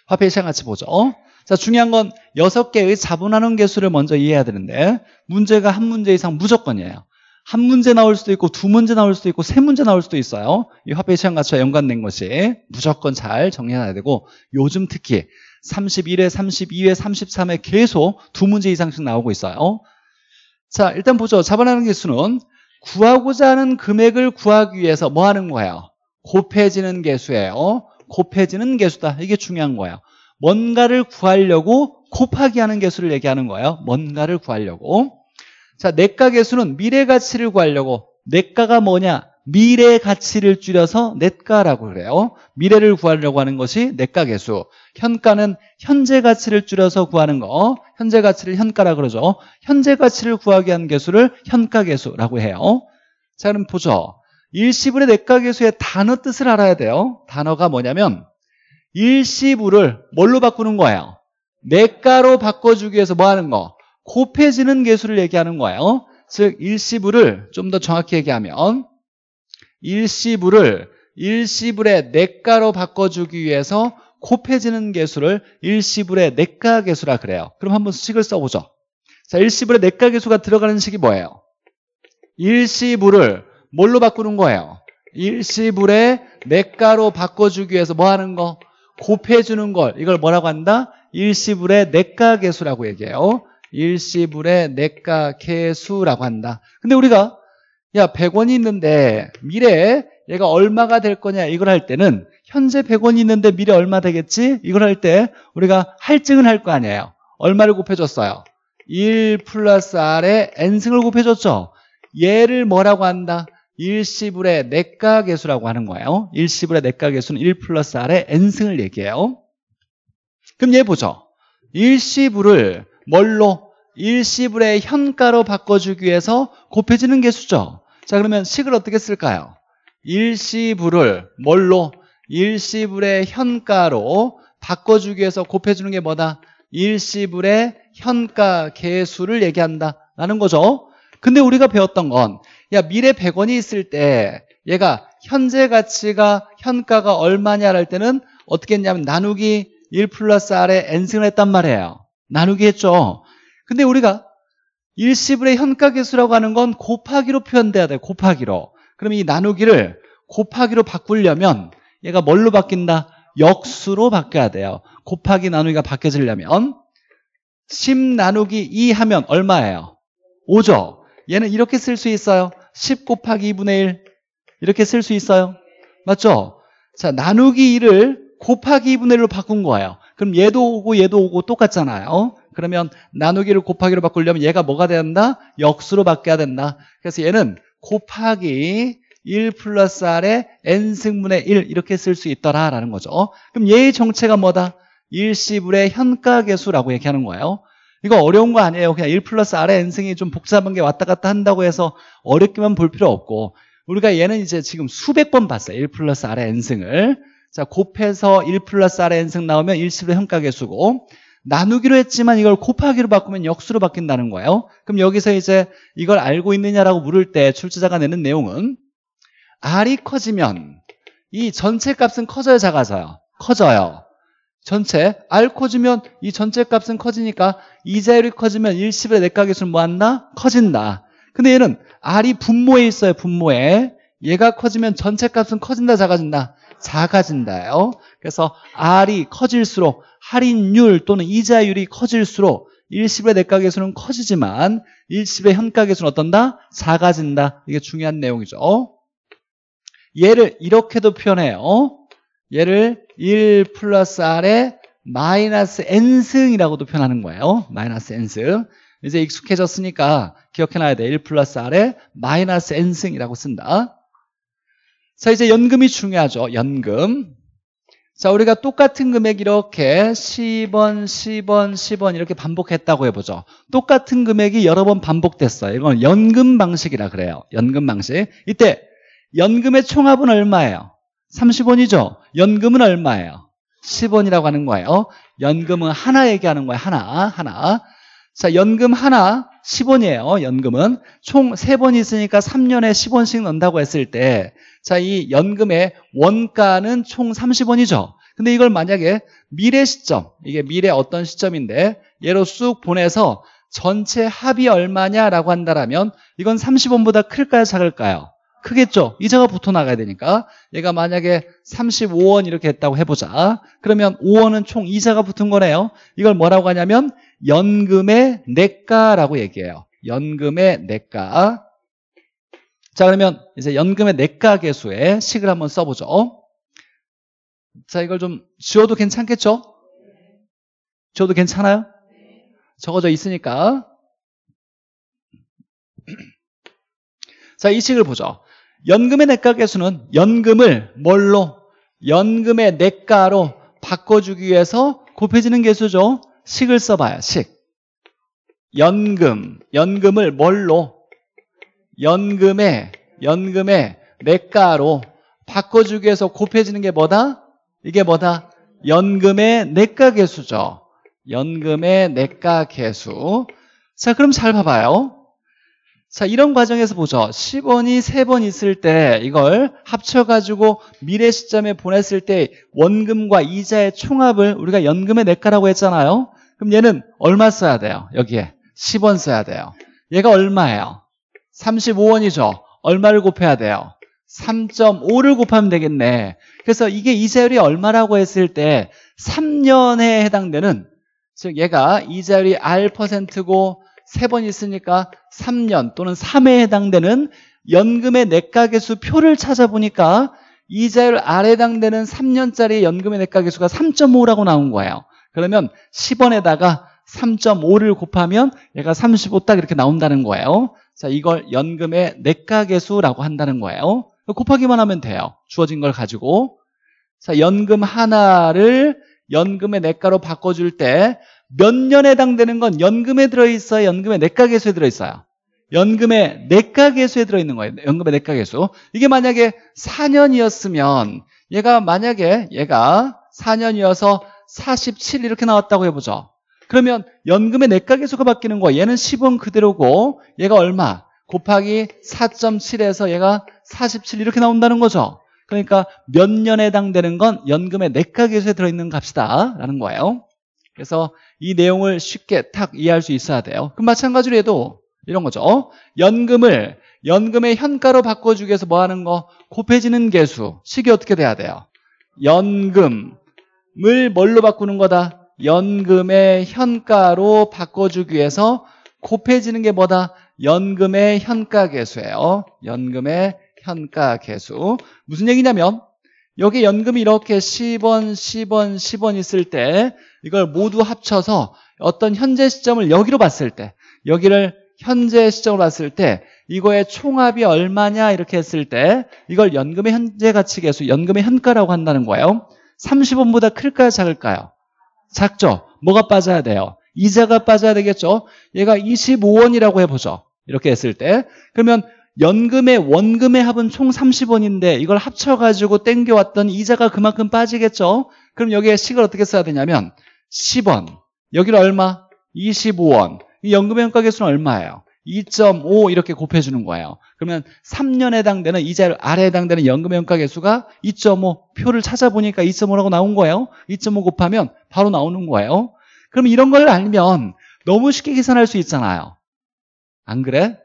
화폐 시장 같이 보죠. 자, 중요한 건 여섯 개의 자본환원 개수를 먼저 이해해야 되는데 문제가 한 문제 이상 무조건이에요. 한 문제 나올 수도 있고 두 문제 나올 수도 있고 세 문제 나올 수도 있어요. 이 화폐 시장 가치와 연관된 것이 무조건 잘 정리해야 되고 요즘 특히 31회, 32회, 33회 계속 두 문제 이상씩 나오고 있어요. 자, 일단 보죠. 자본하는 개수는 구하고자 하는 금액을 구하기 위해서 뭐 하는 거예요? 곱해지는 개수예요. 곱해지는 개수다. 이게 중요한 거예요. 뭔가를 구하려고 곱하기 하는 개수를 얘기하는 거예요. 뭔가를 구하려고. 자, 내가 개수는 미래 가치를 구하려고. 내가가 뭐냐? 미래 가치를 줄여서 넷가라고 그래요. 미래를 구하려고 하는 것이 넷가 개수. 현가는 현재 가치를 줄여서 구하는 거. 현재 가치를 현가라 그러죠. 현재 가치를 구하기 위한 개수를 현가 개수라고 해요. 자, 그럼 보죠. 일시불의 넷가 개수의 단어 뜻을 알아야 돼요. 단어가 뭐냐면 일시불을 뭘로 바꾸는 거예요? 넷가로 바꿔주기 위해서 뭐 하는 거? 곱해지는 개수를 얘기하는 거예요. 즉 일시불을 좀 더 정확히 얘기하면 일시불을 일시불의 내가로 바꿔주기 위해서 곱해지는 개수를 일시불의 내가 개수라 그래요. 그럼 한번 식을 써보죠. 자, 일시불의 내가 개수가 들어가는 식이 뭐예요? 일시불을 뭘로 바꾸는 거예요? 일시불의 내가로 바꿔주기 위해서 뭐 하는 거? 곱해주는 걸 이걸 뭐라고 한다? 일시불의 내가 개수라고 얘기해요. 일시불의 내가 개수라고 한다. 근데 우리가 야 100원이 있는데 미래에 얘가 얼마가 될 거냐 이걸 할 때는 현재 100원이 있는데 미래 얼마 되겠지? 이걸 할 때 우리가 할증을 할 거 아니에요 얼마를 곱해줬어요? 1 플러스 R에 N승을 곱해줬죠 얘를 뭐라고 한다? 일시불의 내가 개수라고 하는 거예요 일시불의 내가 개수는 1 플러스 R에 N승을 얘기해요 그럼 얘 보죠 일시불을 뭘로? 일시불의 현가로 바꿔주기 위해서 곱해지는 개수죠. 자 그러면 식을 어떻게 쓸까요? 일시불을 뭘로? 일시불의 현가로 바꿔주기 위해서 곱해주는 게 뭐다? 일시불의 현가 개수를 얘기한다 라는 거죠. 근데 우리가 배웠던 건 야 미래 100원이 있을 때 얘가 현재 가치가 현가가 얼마냐를 할 때는 어떻게 했냐면 나누기 1 플러스 R에 N승을 했단 말이에요. 나누기 했죠. 근데 우리가 일시불의 현가계수라고 하는 건 곱하기로 표현돼야 돼요. 곱하기로. 그럼 이 나누기를 곱하기로 바꾸려면 얘가 뭘로 바뀐다? 역수로 바뀌어야 돼요. 곱하기 나누기가 바뀌어지려면 10 나누기 2 하면 얼마예요? 5죠. 얘는 이렇게 쓸 수 있어요. 10 곱하기 2분의 1 이렇게 쓸 수 있어요. 맞죠? 자 나누기 2를 곱하기 2분의 1로 바꾼 거예요. 그럼 얘도 오고 얘도 오고 똑같잖아요. 그러면 나누기를 곱하기로 바꾸려면 얘가 뭐가 된다? 역수로 바뀌어야 된다. 그래서 얘는 곱하기 1 플러스 R의 N승분의 1 이렇게 쓸 수 있더라라는 거죠. 그럼 얘의 정체가 뭐다? 일시불의 현가계수라고 얘기하는 거예요. 이거 어려운 거 아니에요. 그냥 1 플러스 R의 n승이 좀 복잡한 게 왔다 갔다 한다고 해서 어렵게만 볼 필요 없고 우리가 얘는 이제 지금 수백 번 봤어요. 1 플러스 R의 n승을. 자, 곱해서 1 플러스 R의 n승 나오면 일시로 현가계수고 나누기로 했지만 이걸 곱하기로 바꾸면 역수로 바뀐다는 거예요. 그럼 여기서 이제 이걸 알고 있느냐라고 물을 때 출제자가 내는 내용은 R이 커지면 이 전체 값은 커져요, 작아져요? 커져요. 전체 R 커지면 이 전체 값은 커지니까 이자율이 커지면 1십의 내각계수는 뭐한다? 커진다. 근데 얘는 R이 분모에 있어요, 분모에. 얘가 커지면 전체 값은 커진다, 작아진다? 작아진다요. 그래서 R이 커질수록 할인율 또는 이자율이 커질수록 일시불의 내각계수는 커지지만 일시불의 현가계수는 어떤다? 작아진다. 이게 중요한 내용이죠. 얘를 이렇게도 표현해요. 얘를 1 플러스 R의 마이너스 n승이라고도 표현하는 거예요. 마이너스 n승. 이제 익숙해졌으니까 기억해놔야 돼. 1 플러스 R의 마이너스 n승이라고 쓴다. 자, 이제 연금이 중요하죠. 연금. 자, 우리가 똑같은 금액 이렇게 10원, 10원, 10원 이렇게 반복했다고 해보죠. 똑같은 금액이 여러 번 반복됐어요. 이건 연금 방식이라 그래요. 연금 방식. 이때 연금의 총합은 얼마예요? 30원이죠? 연금은 얼마예요? 10원이라고 하는 거예요. 연금은 하나 얘기하는 거예요. 하나, 하나. 자, 연금 하나 10원이에요. 연금은 총 3번 있으니까 3년에 10원씩 넣는다고 했을 때 자, 이 연금의 원가는 총 30원이죠. 근데 이걸 만약에 미래 시점, 이게 미래 어떤 시점인데 얘로 쑥 보내서 전체 합이 얼마냐라고 한다면 이건 30원보다 클까요, 작을까요? 크겠죠? 이자가 붙어 나가야 되니까 얘가 만약에 35원 이렇게 했다고 해보자 그러면 5원은 총 이자가 붙은 거네요 이걸 뭐라고 하냐면 연금의 내가라고 얘기해요 연금의 내가 자 그러면 이제 연금의 내가 계수의 식을 한번 써보죠 자 이걸 좀 지워도 괜찮겠죠? 지워도 괜찮아요? 적어져 있으니까 자, 이 식을 보죠. 연금의 내가 계수는 연금을 뭘로? 연금의 내가로 바꿔주기 위해서 곱해지는 계수죠. 식을 써봐요. 식. 연금. 연금을 뭘로? 연금의 연금의 내가로 바꿔주기 위해서 곱해지는 게 뭐다? 이게 뭐다? 연금의 내가 계수죠. 연금의 내가 계수. 자, 그럼 잘 봐봐요. 자, 이런 과정에서 보죠. 10원이 3번 있을 때 이걸 합쳐가지고 미래 시점에 보냈을 때 원금과 이자의 총합을 우리가 연금의 내가라고 했잖아요. 그럼 얘는 얼마 써야 돼요? 여기에 10원 써야 돼요. 얘가 얼마예요? 35원이죠. 얼마를 곱해야 돼요? 3.5를 곱하면 되겠네. 그래서 이게 이자율이 얼마라고 했을 때 3년에 해당되는 즉 얘가 이자율이 R%고 3번 있으니까 3년 또는 3회에 해당되는 연금의 내가계수 표를 찾아보니까 이자율 R에 해당되는 3년짜리 연금의 내가계수가 3.5라고 나온 거예요. 그러면 10원에다가 3.5를 곱하면 얘가 35 딱 이렇게 나온다는 거예요. 자, 이걸 연금의 내가계수라고 한다는 거예요. 곱하기만 하면 돼요. 주어진 걸 가지고. 자, 연금 하나를 연금의 내가로 바꿔줄 때 몇 년에 해당되는 건 연금에 들어있어요? 연금의 내가계수에 들어있어요? 연금의 내가계수에 들어있는 거예요. 연금의 내가계수. 이게 만약에 4년이었으면 얘가 만약에 얘가 4년이어서 47 이렇게 나왔다고 해보죠. 그러면 연금의 내가계수가 바뀌는 거야. 얘는 10원 그대로고 얘가 얼마? 곱하기 4.7에서 얘가 47 이렇게 나온다는 거죠. 그러니까 몇 년에 해당되는 건 연금의 내가계수에 들어있는 값이다 라는 거예요. 그래서 이 내용을 쉽게 탁 이해할 수 있어야 돼요. 그럼 마찬가지로 해도 이런 거죠. 연금을 연금의 현가로 바꿔주기 위해서 뭐 하는 거? 곱해지는 계수. 식이 어떻게 돼야 돼요? 연금을 뭘로 바꾸는 거다? 연금의 현가로 바꿔주기 위해서 곱해지는 게 뭐다? 연금의 현가 계수예요. 연금의 현가 계수. 무슨 얘기냐면 여기 연금이 이렇게 10원, 10원, 10원 있을 때 이걸 모두 합쳐서 어떤 현재 시점을 여기로 봤을 때 여기를 현재 시점으로 봤을 때 이거의 총합이 얼마냐 이렇게 했을 때 이걸 연금의 현재 가치 계수, 연금의 현가라고 한다는 거예요. 30원보다 클까요, 작을까요? 작죠. 뭐가 빠져야 돼요? 이자가 빠져야 되겠죠. 얘가 25원이라고 해보죠. 이렇게 했을 때 그러면 연금의 원금의 합은 총 30원인데 이걸 합쳐가지고 땡겨왔던 이자가 그만큼 빠지겠죠. 그럼 여기에 식을 어떻게 써야 되냐면 10원 여기를 얼마? 25원 이 연금의 현가계수는 얼마예요? 2.5 이렇게 곱해주는 거예요. 그러면 3년에 해당되는 이자 아래 해당되는 연금의 현가계수가 2.5 표를 찾아보니까 2.5라고 나온 거예요. 2.5 곱하면 바로 나오는 거예요. 그럼 이런 걸 알면 너무 쉽게 계산할 수 있잖아요. 안 그래?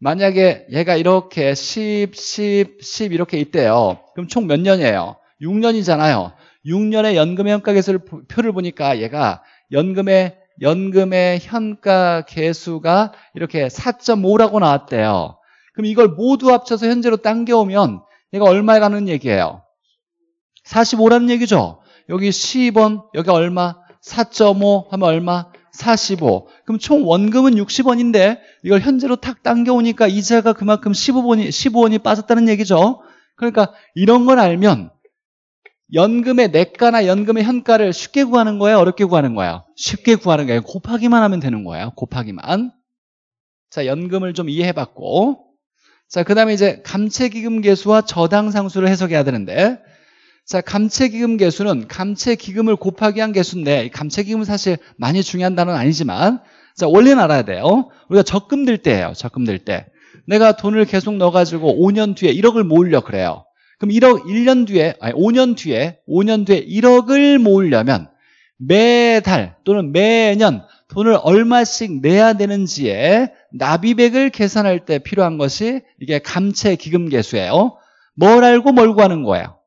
만약에 얘가 이렇게 10, 10, 10 이렇게 있대요. 그럼 총 몇 년이에요? 6년이잖아요. 6년의 연금의 현가계수를 표를 보니까 얘가 연금의 연금의 현가 계수가 이렇게 4.5라고 나왔대요. 그럼 이걸 모두 합쳐서 현재로 당겨오면 얘가 얼마라는 얘기예요? 45라는 얘기죠. 여기 10원, 여기 얼마? 4.5 하면 얼마? 45. 그럼 총 원금은 60원인데 이걸 현재로 탁 당겨오니까 이자가 그만큼 15원이, 15원이 빠졌다는 얘기죠. 그러니까 이런 걸 알면 연금의 내가나 연금의 현가를 쉽게 구하는 거예요? 어렵게 구하는 거예요? 쉽게 구하는 거예요. 곱하기만 하면 되는 거예요. 곱하기만. 자, 연금을 좀 이해해봤고. 자, 그 다음에 이제 감채기금 계수와 저당상수를 해석해야 되는데. 자, 감채기금 계수는 감채기금을 곱하기 한 계수인데, 감채기금은 사실 많이 중요한 단어는 아니지만, 자, 원리는 알아야 돼요. 우리가 적금 들 때예요. 적금 들 때. 내가 돈을 계속 넣어가지고 5년 뒤에 1억을 모으려 그래요. 그럼 1억 1년 뒤에 아니 5년 뒤에 5년 뒤에 1억을 모으려면 매달 또는 매년 돈을 얼마씩 내야 되는지에 납입액을 계산할 때 필요한 것이 이게 감채 기금 계수예요. 뭘 알고 뭘 구하는 거예요?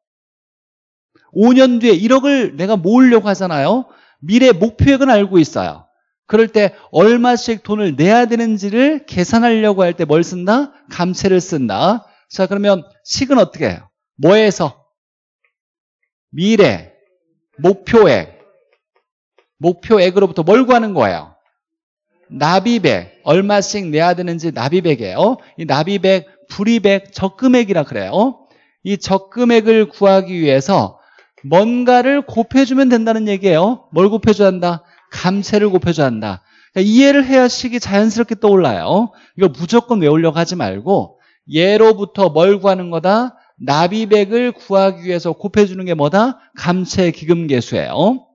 5년 뒤에 1억을 내가 모으려고 하잖아요. 미래 목표액은 알고 있어요. 그럴 때 얼마씩 돈을 내야 되는지를 계산하려고 할 때 뭘 쓴다? 감채를 쓴다. 자 그러면 식은 어떻게 해요? 뭐에서? 미래, 목표액, 목표액으로부터 뭘 구하는 거예요? 납입액, 얼마씩 내야 되는지 납입액이에요. 이 납입액, 불입액, 적금액이라 그래요. 이 적금액을 구하기 위해서 뭔가를 곱해주면 된다는 얘기예요. 뭘 곱해줘야 한다? 감세를 곱해줘야 한다. 그러니까 이해를 해야 식이 자연스럽게 떠올라요. 이걸 무조건 외우려고 하지 말고 예로부터 뭘 구하는 거다? 납입액을 구하기 위해서 곱해주는 게 뭐다? 감채 기금계수예요.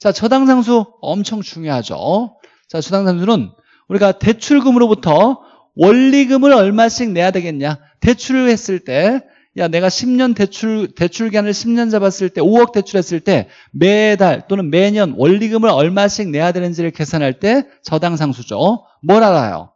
자, 저당상수 엄청 중요하죠. 자, 저당상수는 우리가 대출금으로부터 원리금을 얼마씩 내야 되겠냐? 대출을 했을 때, 야, 내가 10년 대출, 대출 기한을 10년 잡았을 때, 5억 대출했을 때, 매달 또는 매년 원리금을 얼마씩 내야 되는지를 계산할 때 저당상수죠. 뭘 알아요?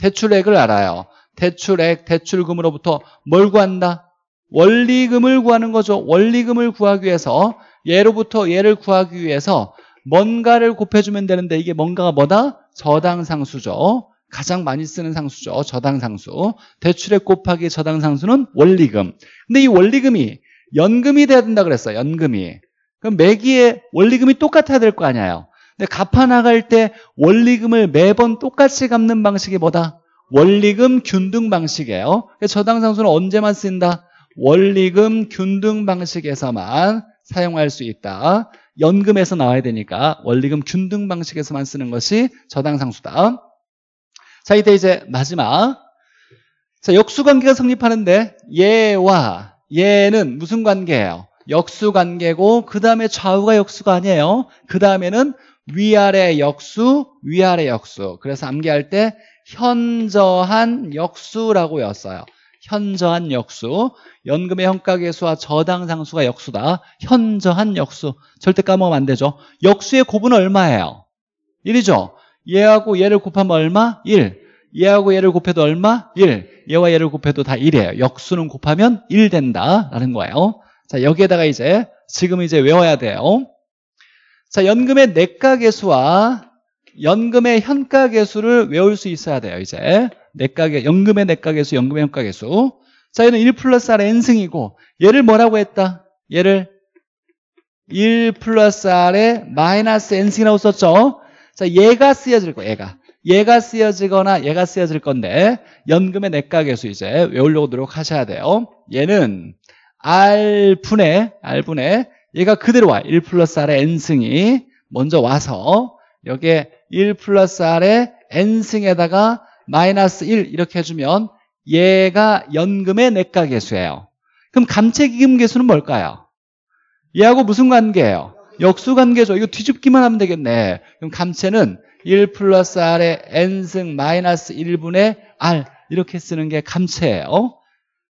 대출액을 알아요. 대출액, 대출금으로부터 뭘 구한다? 원리금을 구하는 거죠. 원리금을 구하기 위해서 예로부터 얘를 구하기 위해서 뭔가를 곱해주면 되는데 이게 뭔가가 뭐다? 저당상수죠. 가장 많이 쓰는 상수죠. 저당상수. 대출액 곱하기 저당상수는 원리금. 근데 이 원리금이 연금이 돼야 된다 그랬어요. 연금이. 그럼 매기에 원리금이 똑같아야 될 거 아니에요. 근데 갚아 나갈 때 원리금을 매번 똑같이 갚는 방식이 뭐다? 원리금 균등 방식이에요. 저당상수는 언제만 쓴다? 원리금 균등 방식에서만 사용할 수 있다. 연금에서 나와야 되니까 원리금 균등 방식에서만 쓰는 것이 저당상수다. 자, 이때 이제 마지막. 자, 역수관계가 성립하는데 얘와 얘는 무슨 관계예요? 역수관계고 그 다음에 좌우가 역수가 아니에요. 그 다음에는 위아래 역수, 위아래 역수. 그래서 암기할 때 현저한 역수라고 외웠어요. 현저한 역수. 연금의 현가계수와 저당상수가 역수다. 현저한 역수. 절대 까먹으면 안 되죠. 역수의 곱은 얼마예요? 1이죠. 얘하고 얘를 곱하면 얼마? 1. 얘하고 얘를 곱해도 얼마? 1. 얘와 얘를 곱해도 다 1이에요. 역수는 곱하면 1 된다라는 거예요. 자, 여기에다가 이제 지금 이제 외워야 돼요. 자, 연금의 내가계수와 연금의 현가계수를 외울 수 있어야 돼요, 이제. 내가계, 연금의 내가계수, 연금의 현가계수. 자, 얘는 1 플러스 R n승이고 얘를 뭐라고 했다? 얘를 1 플러스 R에 마이너스 n승이라고 썼죠? 자, 얘가 쓰여질 거예요, 얘가. 얘가 쓰여지거나 얘가 쓰여질 건데 연금의 내가계수 이제 외우려고 노력하셔야 돼요. 얘는 R분의 R분의 얘가 그대로 와. 1 플러스 R의 n승이 먼저 와서 여기에 1 플러스 R에 N승에다가 마이너스 1 이렇게 해주면 얘가 연금의 내가 계수예요. 그럼 감채기금 계수는 뭘까요? 얘하고 무슨 관계예요? 역수관계죠. 이거 뒤집기만 하면 되겠네. 그럼 감채는 1 플러스 R의 N승 마이너스 1분의 R 이렇게 쓰는 게 감채예요.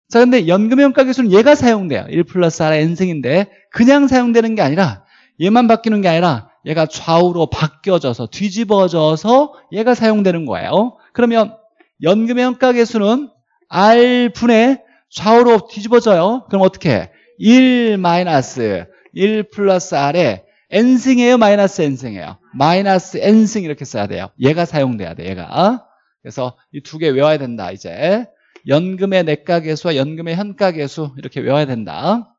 자, 근데 연금형가 계수는 얘가 사용돼요. 1 플러스 R의 N승인데 그냥 사용되는 게 아니라 얘만 바뀌는 게 아니라 얘가 좌우로 바뀌어져서 뒤집어져서 얘가 사용되는 거예요. 그러면 연금의 형가계수는 R분의 좌우로 뒤집어져요. 그럼 어떻게 해? 1 마이너스 1 플러스 R에 N승이에요? 마이너스 N승이에요? 마이너스 N승 이렇게 써야 돼요. 얘가 사용돼야 돼, 얘가. 그래서 이 두 개 외워야 된다, 이제. 연금의 내가계수와 연금의 현가계수 이렇게 외워야 된다.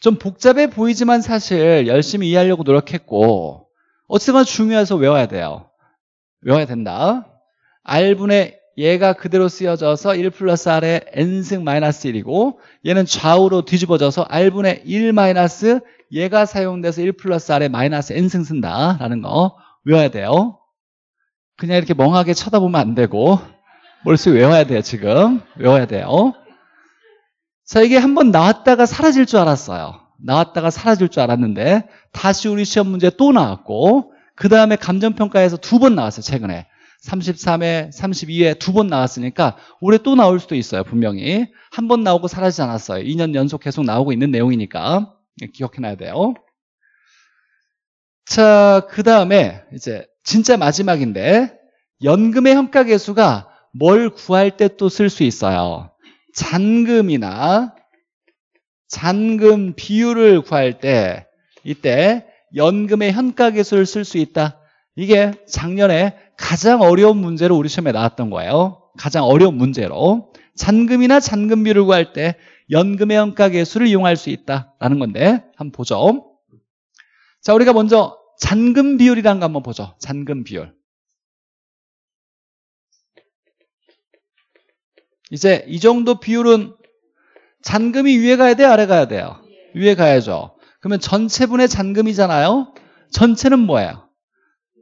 좀 복잡해 보이지만 사실 열심히 이해하려고 노력했고 어쨌든 중요해서 외워야 돼요. 외워야 된다. R분의 얘가 그대로 쓰여져서 1 플러스 R의 N승 마이너스 1이고 얘는 좌우로 뒤집어져서 R분의 1 마이너스 얘가 사용돼서 1 플러스 R의 마이너스 N승 쓴다라는 거 외워야 돼요. 그냥 이렇게 멍하게 쳐다보면 안 되고 머릿속에 외워야 돼요 지금 외워야 돼요. 자 이게 한번 나왔다가 사라질 줄 알았어요. 나왔다가 사라질 줄 알았는데 다시 우리 시험 문제 또 나왔고 그 다음에 감정평가에서 두 번 나왔어요 최근에 33회, 32회 두 번 나왔으니까 올해 또 나올 수도 있어요. 분명히. 한 번 나오고 사라지지 않았어요. 2년 연속 계속 나오고 있는 내용이니까 기억해놔야 돼요. 자, 그 다음에 이제 진짜 마지막인데 연금의 현가계수가 뭘 구할 때 또 쓸 수 있어요. 잔금이나 잔금 비율을 구할 때 이때 연금의 현가계수를 쓸 수 있다. 이게 작년에 가장 어려운 문제로 우리 시험에 나왔던 거예요. 가장 어려운 문제로. 잔금이나 잔금비를 구할 때 연금의 원가계수를 이용할 수 있다라는 건데 한번 보죠. 자, 우리가 먼저 잔금 비율이라는 거 한번 보죠. 잔금 비율. 이제 이 정도 비율은 잔금이 위에 가야 돼요? 아래 가야 돼요? 위에 가야죠. 그러면 전체분의 잔금이잖아요. 전체는 뭐예요?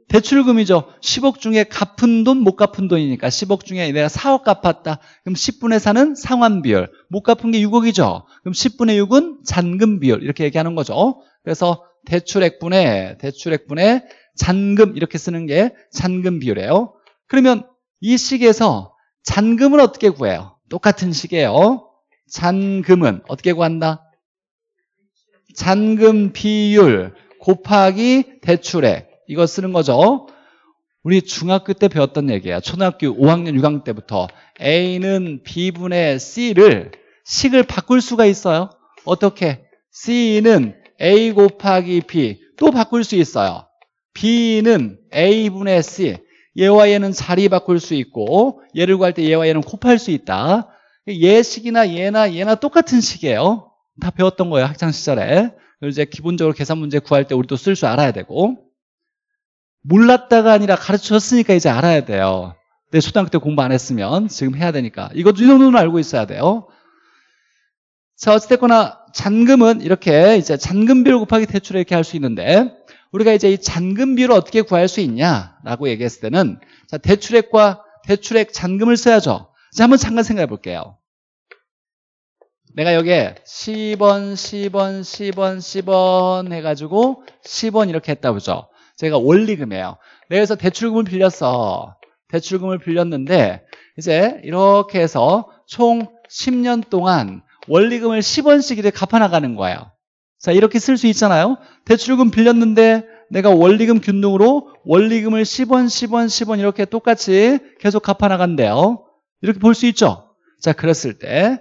대출금이죠. 10억 중에 갚은 돈, 못 갚은 돈이니까 10억 중에 내가 4억 갚았다. 그럼 10분의 4는 상환 비율. 못 갚은 게 6억이죠. 그럼 10분의 6은 잔금 비율. 이렇게 얘기하는 거죠. 그래서 대출액분의 대출액분의 잔금 이렇게 쓰는 게 잔금 비율이에요. 그러면 이 식에서 잔금을 어떻게 구해요? 똑같은 식이에요. 잔금은 어떻게 구한다? 잔금 비율 곱하기 대출액 이거 쓰는 거죠. 우리 중학교 때 배웠던 얘기야. 초등학교 5학년 6학년 때부터 A는 B분의 C를 식을 바꿀 수가 있어요. 어떻게? C는 A 곱하기 B 또 바꿀 수 있어요. B는 A분의 C 얘와 얘는 자리 바꿀 수 있고 얘를 구할 때 얘와 얘는 곱할 수 있다. 얘 식이나 얘나 얘나 똑같은 식이에요. 다 배웠던 거예요. 학창 시절에. 이제 기본적으로 계산 문제 구할 때 우리도 쓸 줄 알아야 되고 몰랐다가 아니라 가르쳤으니까 이제 알아야 돼요. 내 초등학교 때 공부 안 했으면 지금 해야 되니까. 이것도 이 정도는 알고 있어야 돼요. 자, 어찌됐거나 잔금은 이렇게 이제 잔금 비율 곱하기 대출 이렇게 할 수 있는데 우리가 이제 이 잔금 비율을 어떻게 구할 수 있냐라고 얘기했을 때는 자, 대출액과 대출액 잔금을 써야죠. 자, 한번 잠깐 생각해 볼게요. 내가 여기에 10원, 10원, 10원, 10원 해가지고 10원 이렇게 했다 보죠. 제가 원리금이에요. 내가 그래서 대출금을 빌렸어. 대출금을 빌렸는데 이제 이렇게 해서 총 10년 동안 원리금을 10원씩 이렇게 갚아나가는 거예요. 자 이렇게 쓸 수 있잖아요. 대출금 빌렸는데 내가 원리금 균등으로 원리금을 10원, 10원, 10원 이렇게 똑같이 계속 갚아나간대요. 이렇게 볼 수 있죠. 자 그랬을 때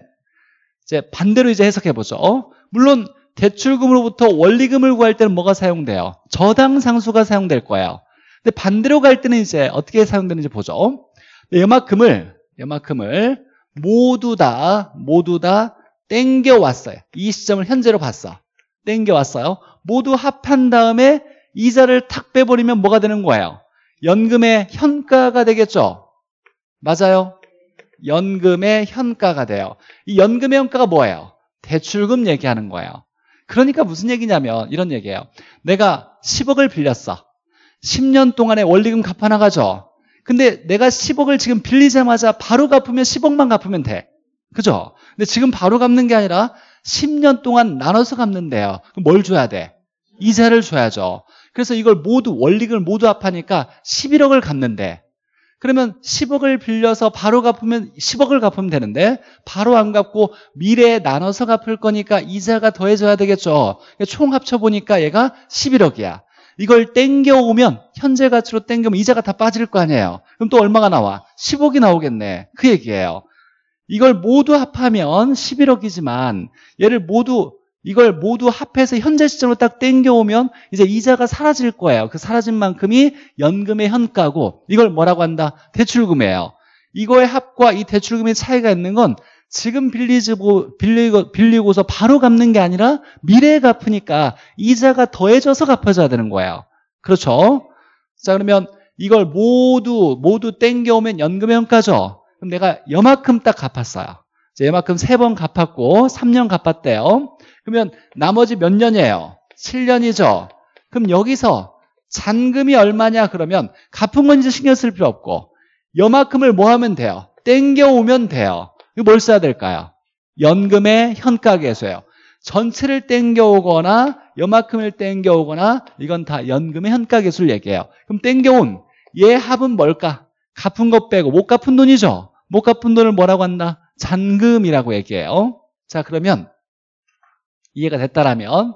이제 반대로 이제 해석해 보죠. 물론 대출금으로부터 원리금을 구할 때는 뭐가 사용돼요? 저당 상수가 사용될 거예요. 근데 반대로 갈 때는 이제 어떻게 사용되는지 보죠. 이만큼을 이만큼을 모두 다 모두 다 땡겨 왔어요. 이 시점을 현재로 봤어. 땡겨 왔어요. 모두 합한 다음에 이자를 탁 빼버리면 뭐가 되는 거예요? 연금의 현가가 되겠죠. 맞아요. 연금의 현가가 돼요. 이 연금의 현가가 뭐예요? 대출금 얘기하는 거예요. 그러니까 무슨 얘기냐면 이런 얘기예요. 내가 10억을 빌렸어. 10년 동안에 원리금 갚아 나가죠. 근데 내가 10억을 지금 빌리자마자 바로 갚으면 10억만 갚으면 돼. 그죠? 근데 지금 바로 갚는 게 아니라 10년 동안 나눠서 갚는데요. 그럼 뭘 줘야 돼? 이자를 줘야죠. 그래서 이걸 모두 원리금을 모두 합하니까 11억을 갚는데 그러면 10억을 빌려서 바로 갚으면 10억을 갚으면 되는데 바로 안 갚고 미래에 나눠서 갚을 거니까 이자가 더해져야 되겠죠. 총 합쳐보니까 얘가 11억이야. 이걸 땡겨오면 현재 가치로 땡겨오면 이자가 다 빠질 거 아니에요. 그럼 또 얼마가 나와? 10억이 나오겠네. 그 얘기예요. 이걸 모두 합하면 11억이지만 얘를 모두 이걸 모두 합해서 현재 시점으로 딱 땡겨오면 이제 이자가 사라질 거예요. 그 사라진 만큼이 연금의 현가고 이걸 뭐라고 한다? 대출금이에요. 이거의 합과 이 대출금의 차이가 있는 건 지금 빌리고, 빌리고, 빌리고서 바로 갚는 게 아니라 미래에 갚으니까 이자가 더해져서 갚아줘야 되는 거예요. 그렇죠? 자, 그러면 이걸 모두, 모두 땡겨오면 연금의 현가죠? 그럼 내가 여만큼 딱 갚았어요. 얘만큼 세 번 갚았고 3년 갚았대요. 그러면 나머지 몇 년이에요? 7년이죠. 그럼 여기서 잔금이 얼마냐 그러면 갚은 건 이제 신경 쓸 필요 없고 여만큼을 뭐 하면 돼요? 땡겨오면 돼요. 이거 뭘 써야 될까요? 연금의 현가계수예요. 전체를 땡겨오거나 여만큼을 땡겨오거나 이건 다 연금의 현가계수를 얘기해요. 그럼 땡겨온 얘 합은 뭘까? 갚은 것 빼고 못 갚은 돈이죠. 못 갚은 돈을 뭐라고 한다? 잔금이라고 얘기해요. 자 그러면 이해가 됐다라면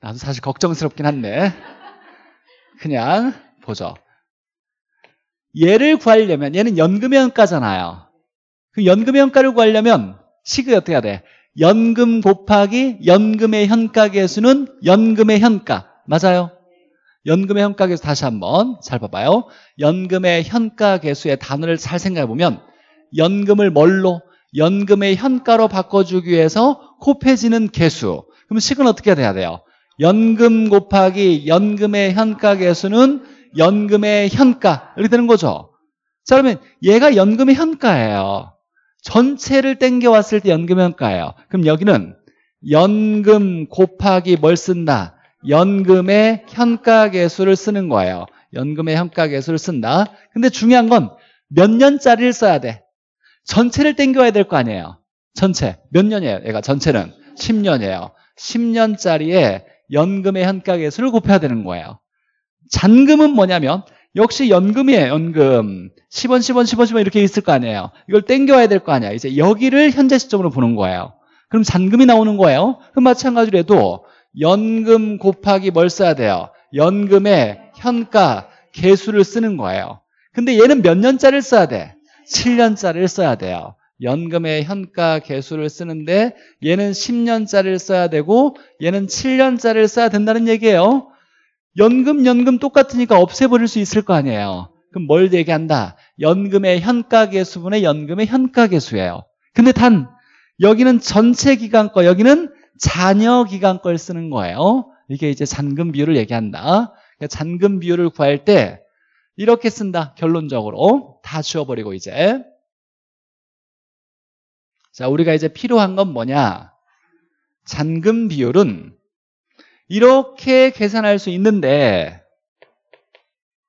나도 사실 걱정스럽긴 한데 그냥 보죠. 얘를 구하려면 얘는 연금의 현가잖아요. 그 연금의 현가를 구하려면 식이 어떻게 해야 돼? 연금 곱하기 연금의 현가 계수는 연금의 현가 맞아요? 연금의 현가 계수 다시 한번 잘 봐봐요. 연금의 현가 계수의 단어를 잘 생각해 보면 연금을 뭘로? 연금의 현가로 바꿔주기 위해서 곱해지는 개수. 그럼 식은 어떻게 돼야 돼요? 연금 곱하기 연금의 현가 개수는 연금의 현가. 이렇게 되는 거죠. 자, 그러면 얘가 연금의 현가예요. 전체를 땡겨왔을 때 연금의 현가예요. 그럼 여기는 연금 곱하기 뭘 쓴다? 연금의 현가 개수를 쓰는 거예요. 연금의 현가 개수를 쓴다. 근데 중요한 건 몇 년짜리를 써야 돼? 전체를 땡겨야 될 거 아니에요. 전체. 몇 년이에요? 얘가 전체는 10년이에요. 10년짜리에 연금의 현가계수를 곱해야 되는 거예요. 잔금은 뭐냐면 역시 연금이에요. 연금. 10원, 10원, 10원, 10원 이렇게 있을 거 아니에요. 이걸 땡겨야 될 거 아니에요. 이제 여기를 현재 시점으로 보는 거예요. 그럼 잔금이 나오는 거예요. 그럼 마찬가지로 해도 연금 곱하기 뭘 써야 돼요? 연금의 현가 계수를 쓰는 거예요. 근데 얘는 몇 년짜리를 써야 돼? 7년짜리를 써야 돼요. 연금의 현가 개수를 쓰는데 얘는 10년짜리를 써야 되고 얘는 7년짜리를 써야 된다는 얘기예요. 연금, 연금 똑같으니까 없애버릴 수 있을 거 아니에요. 그럼 뭘 얘기한다? 연금의 현가 개수분의 연금의 현가 개수예요. 근데 단 여기는 전체 기간 거, 여기는 잔여 기간 걸 쓰는 거예요. 이게 이제 잔금 비율을 얘기한다. 그러니까 잔금 비율을 구할 때 이렇게 쓴다. 결론적으로. 다 지워버리고 이제. 자 우리가 이제 필요한 건 뭐냐? 잔금 비율은 이렇게 계산할 수 있는데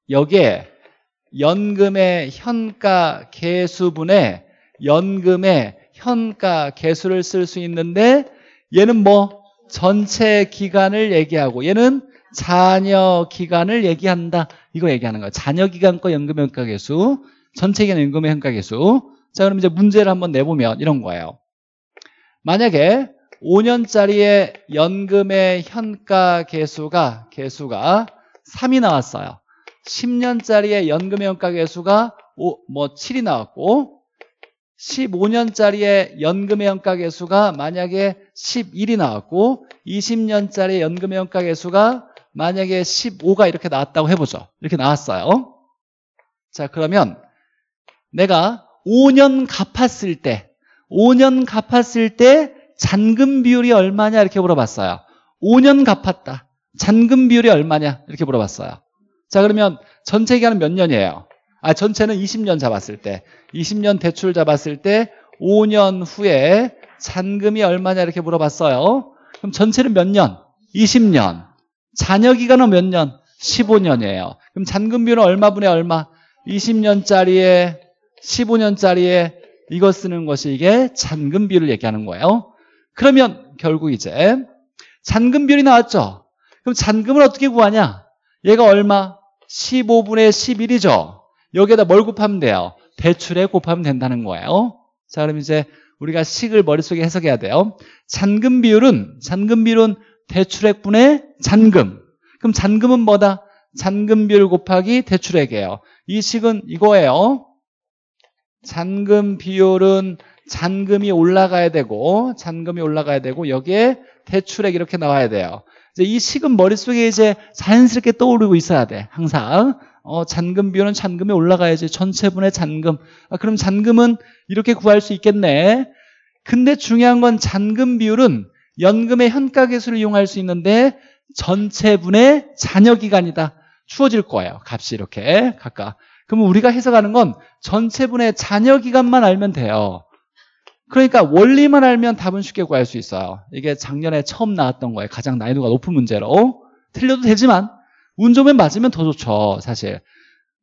여기에 연금의 현가 개수분의 연금의 현가 개수를 쓸 수 있는데 얘는 뭐? 전체 기간을 얘기하고 얘는 자녀 기간을 얘기한다. 이거 얘기하는 거예요. 자녀 기간 거 연금의 현가 계수, 전체 기간 연금의 현가 계수. 자, 그럼 이제 문제를 한번 내보면 이런 거예요. 만약에 5년짜리의 연금의 현가 계수가 계수가 3이 나왔어요. 10년짜리의 연금의 현가 계수가 5, 뭐 7이 나왔고 15년짜리의 연금의 현가 계수가 만약에 11이 나왔고 20년짜리 연금의 현가 계수가 만약에 15가 이렇게 나왔다고 해보죠. 이렇게 나왔어요. 자, 그러면 내가 5년 갚았을 때, 5년 갚았을 때 잔금 비율이 얼마냐 이렇게 물어봤어요. 5년 갚았다. 잔금 비율이 얼마냐 이렇게 물어봤어요. 자, 그러면 전체 기간은 몇 년이에요? 아, 전체는 20년 잡았을 때, 20년 대출 잡았을 때 5년 후에 잔금이 얼마냐 이렇게 물어봤어요. 그럼 전체는 몇 년? 20년. 잔여 기간은 몇 년? 15년이에요. 그럼 잔금 비율은 얼마분의 얼마? 20년짜리에 15년짜리에 이거 쓰는 것이 이게 잔금 비율을 얘기하는 거예요. 그러면 결국 이제 잔금 비율이 나왔죠. 그럼 잔금을 어떻게 구하냐? 얘가 얼마? 15분의 11이죠. 여기에다 뭘 곱하면 돼요? 대출에 곱하면 된다는 거예요. 자, 그럼 이제 우리가 식을 머릿속에 해석해야 돼요. 잔금 비율은 잔금 비율은 대출액분의 잔금. 그럼 잔금은 뭐다? 잔금 비율 곱하기 대출액이에요. 이 식은 이거예요. 잔금 비율은 잔금이 올라가야 되고 잔금이 올라가야 되고 여기에 대출액 이렇게 나와야 돼요. 이제 이 식은 머릿속에 이제 자연스럽게 떠오르고 있어야 돼. 항상. 어, 잔금 비율은 잔금이 올라가야지. 전체분의 잔금. 아, 그럼 잔금은 이렇게 구할 수 있겠네. 근데 중요한 건 잔금 비율은 연금의 현가 계수를 이용할 수 있는데 전체분의 잔여 기간이다. 추워질 거예요. 값이 이렇게 각각. 그러면 우리가 해석하는 건 전체분의 잔여 기간만 알면 돼요. 그러니까 원리만 알면 답은 쉽게 구할 수 있어요. 이게 작년에 처음 나왔던 거예요. 가장 난이도가 높은 문제로. 틀려도 되지만 운 좋으면 맞으면 더 좋죠. 사실.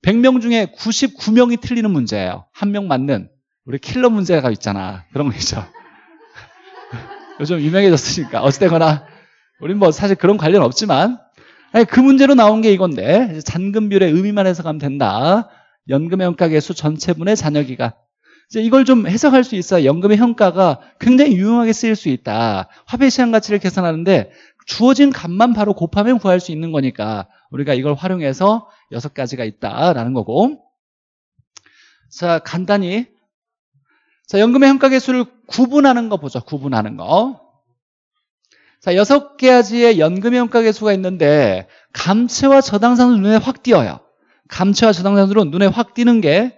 100명 중에 99명이 틀리는 문제예요. 한 명 맞는 우리 킬러 문제가 있잖아. 그런 거 있죠. (laughs) 요즘 유명해졌으니까 어찌되거나 우린 뭐 사실 그런 관련 없지만 아니, 그 문제로 나온 게 이건데 잔금 비율의 의미만 해석하면 된다. 연금의 현가계수 전체분의 잔여기간. 이제 이걸 좀 해석할 수 있어야 연금의 현가가 굉장히 유용하게 쓰일 수 있다. 화폐 시장 가치를 계산하는데 주어진 값만 바로 곱하면 구할 수 있는 거니까 우리가 이걸 활용해서 여섯 가지가 있다라는 거고. 자, 간단히 자, 연금의 현가계수를 구분하는 거 보죠. 구분하는 거. 자, 여섯 가지의 연금의 현가계 수가 있는데 감채와 저당산은 눈에 확 띄어요. 감채와 저당산으로 눈에 확 띄는 게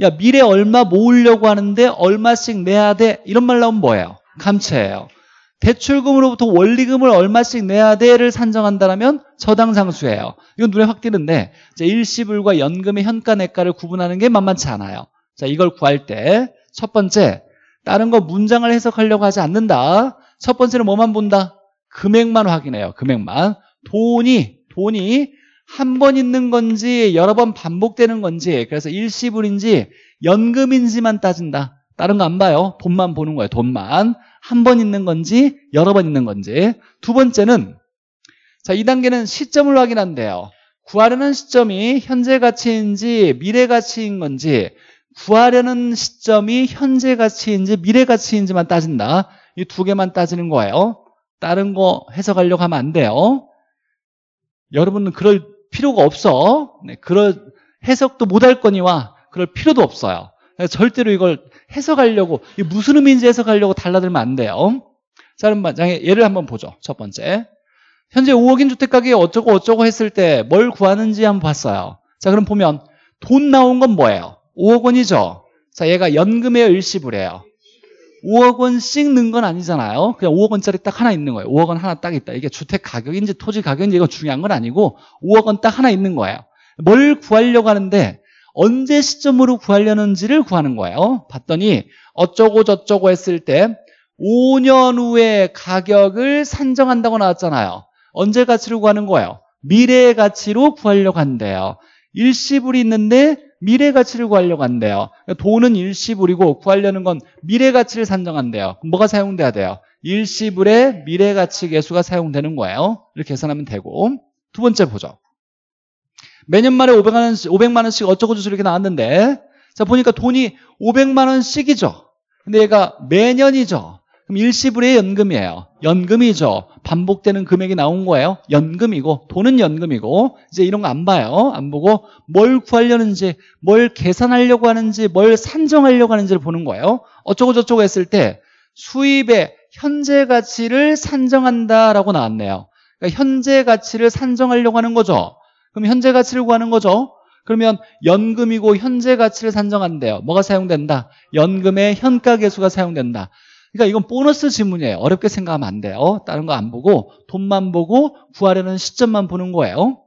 야, 미래 얼마 모으려고 하는데 얼마씩 내야 돼? 이런 말 나오면 뭐예요? 감채예요. 대출금으로부터 원리금을 얼마씩 내야 돼를 산정한다면 저당상수예요. 이건 눈에 확 띄는데 일시불과 연금의 현가내가를 구분하는 게 만만치 않아요. 자, 이걸 구할 때 첫 번째 다른 거 문장을 해석하려고 하지 않는다. 첫 번째는 뭐만 본다? 금액만 확인해요. 금액만. 돈이 돈이 한 번 있는 건지 여러 번 반복되는 건지 그래서 일시불인지 연금인지만 따진다. 다른 거 안 봐요. 돈만 보는 거예요. 돈만. 한 번 있는 건지 여러 번 있는 건지. 두 번째는 자, 2단계는 시점을 확인한대요. 구하려는 시점이 현재 가치인지 미래 가치인 건지 구하려는 시점이 현재 가치인지 미래 가치인지만 따진다. 이 두 개만 따지는 거예요. 다른 거 해석하려고 하면 안 돼요. 여러분은 그럴 필요가 없어. 네, 그럴 해석도 못 할 거니와 그럴 필요도 없어요. 절대로 이걸 해석하려고 무슨 의미인지 해석하려고 달라들면 안 돼요. 자, 그럼 만약에 예를 한번 보죠. 첫 번째. 현재 5억인 주택가격이 어쩌고 어쩌고 했을 때 뭘 구하는지 한번 봤어요. 자, 그럼 보면 돈 나온 건 뭐예요? 5억 원이죠. 자, 얘가 연금의 일시불이에요. 5억 원씩 넣은 건 아니잖아요. 그냥 5억 원짜리 딱 하나 있는 거예요. 5억 원 하나 딱 있다. 이게 주택 가격인지 토지 가격인지 이건 중요한 건 아니고 5억 원 딱 하나 있는 거예요. 뭘 구하려고 하는데 언제 시점으로 구하려는지를 구하는 거예요. 봤더니 어쩌고 저쩌고 했을 때 5년 후에 가격을 산정한다고 나왔잖아요. 언제 가치로 구하는 거예요? 미래의 가치로 구하려고 한대요. 일시불이 있는데 미래 가치를 구하려고 한대요. 돈은 일시불이고 구하려는 건 미래 가치를 산정한대요. 뭐가 사용돼야 돼요? 일시불의 미래 가치 계수가 사용되는 거예요. 이렇게 계산하면 되고 두 번째 보죠. 매년 말에 500만 원씩, 500만 원씩 어쩌고 저쩌고 이렇게 나왔는데 자 보니까 돈이 500만 원씩이죠. 근데 얘가 매년이죠. 그럼 일시불의 연금이에요. 연금이죠. 반복되는 금액이 나온 거예요. 연금이고 돈은 연금이고 이제 이런 거 안 봐요. 안 보고 뭘 구하려는지 뭘 계산하려고 하는지 뭘 산정하려고 하는지를 보는 거예요. 어쩌고 저쩌고 했을 때 수입의 현재 가치를 산정한다라고 나왔네요. 그러니까 현재 가치를 산정하려고 하는 거죠. 그럼 현재 가치를 구하는 거죠. 그러면 연금이고 현재 가치를 산정한대요. 뭐가 사용된다? 연금의 현가 계수가 사용된다. 그러니까 이건 보너스 지문이에요. 어렵게 생각하면 안 돼요. 다른 거 안 보고 돈만 보고 구하려는 시점만 보는 거예요.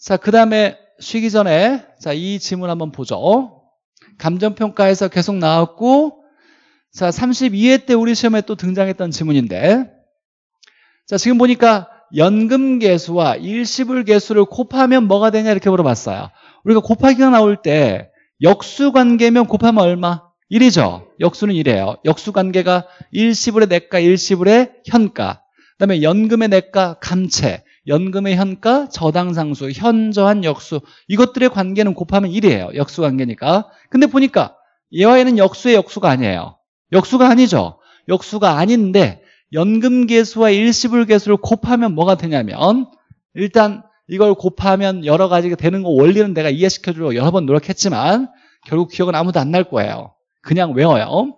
자, 그 다음에 쉬기 전에 자, 이 지문 한번 보죠. 감정평가에서 계속 나왔고 자, 32회 때 우리 시험에 또 등장했던 지문인데 자, 지금 보니까 연금 개수와 일시불 개수를 곱하면 뭐가 되냐 이렇게 물어봤어요. 우리가 곱하기가 나올 때 역수 관계면 곱하면 얼마? 1이죠. 역수는 1이에요. 역수 관계가 일시불의 내가, 일시불의 현가. 그다음에 연금의 내가, 감채. 연금의 현가, 저당상수, 현저한 역수. 이것들의 관계는 곱하면 1이에요. 역수 관계니까. 근데 보니까 얘와 얘는 역수의 역수가 아니에요. 역수가 아니죠. 역수가 아닌데 연금 개수와 일시불 개수를 곱하면 뭐가 되냐면 일단 이걸 곱하면 여러 가지가 되는 거 원리는 내가 이해시켜주려고 여러 번 노력했지만 결국 기억은 아무도 안 날 거예요. 그냥 외워요.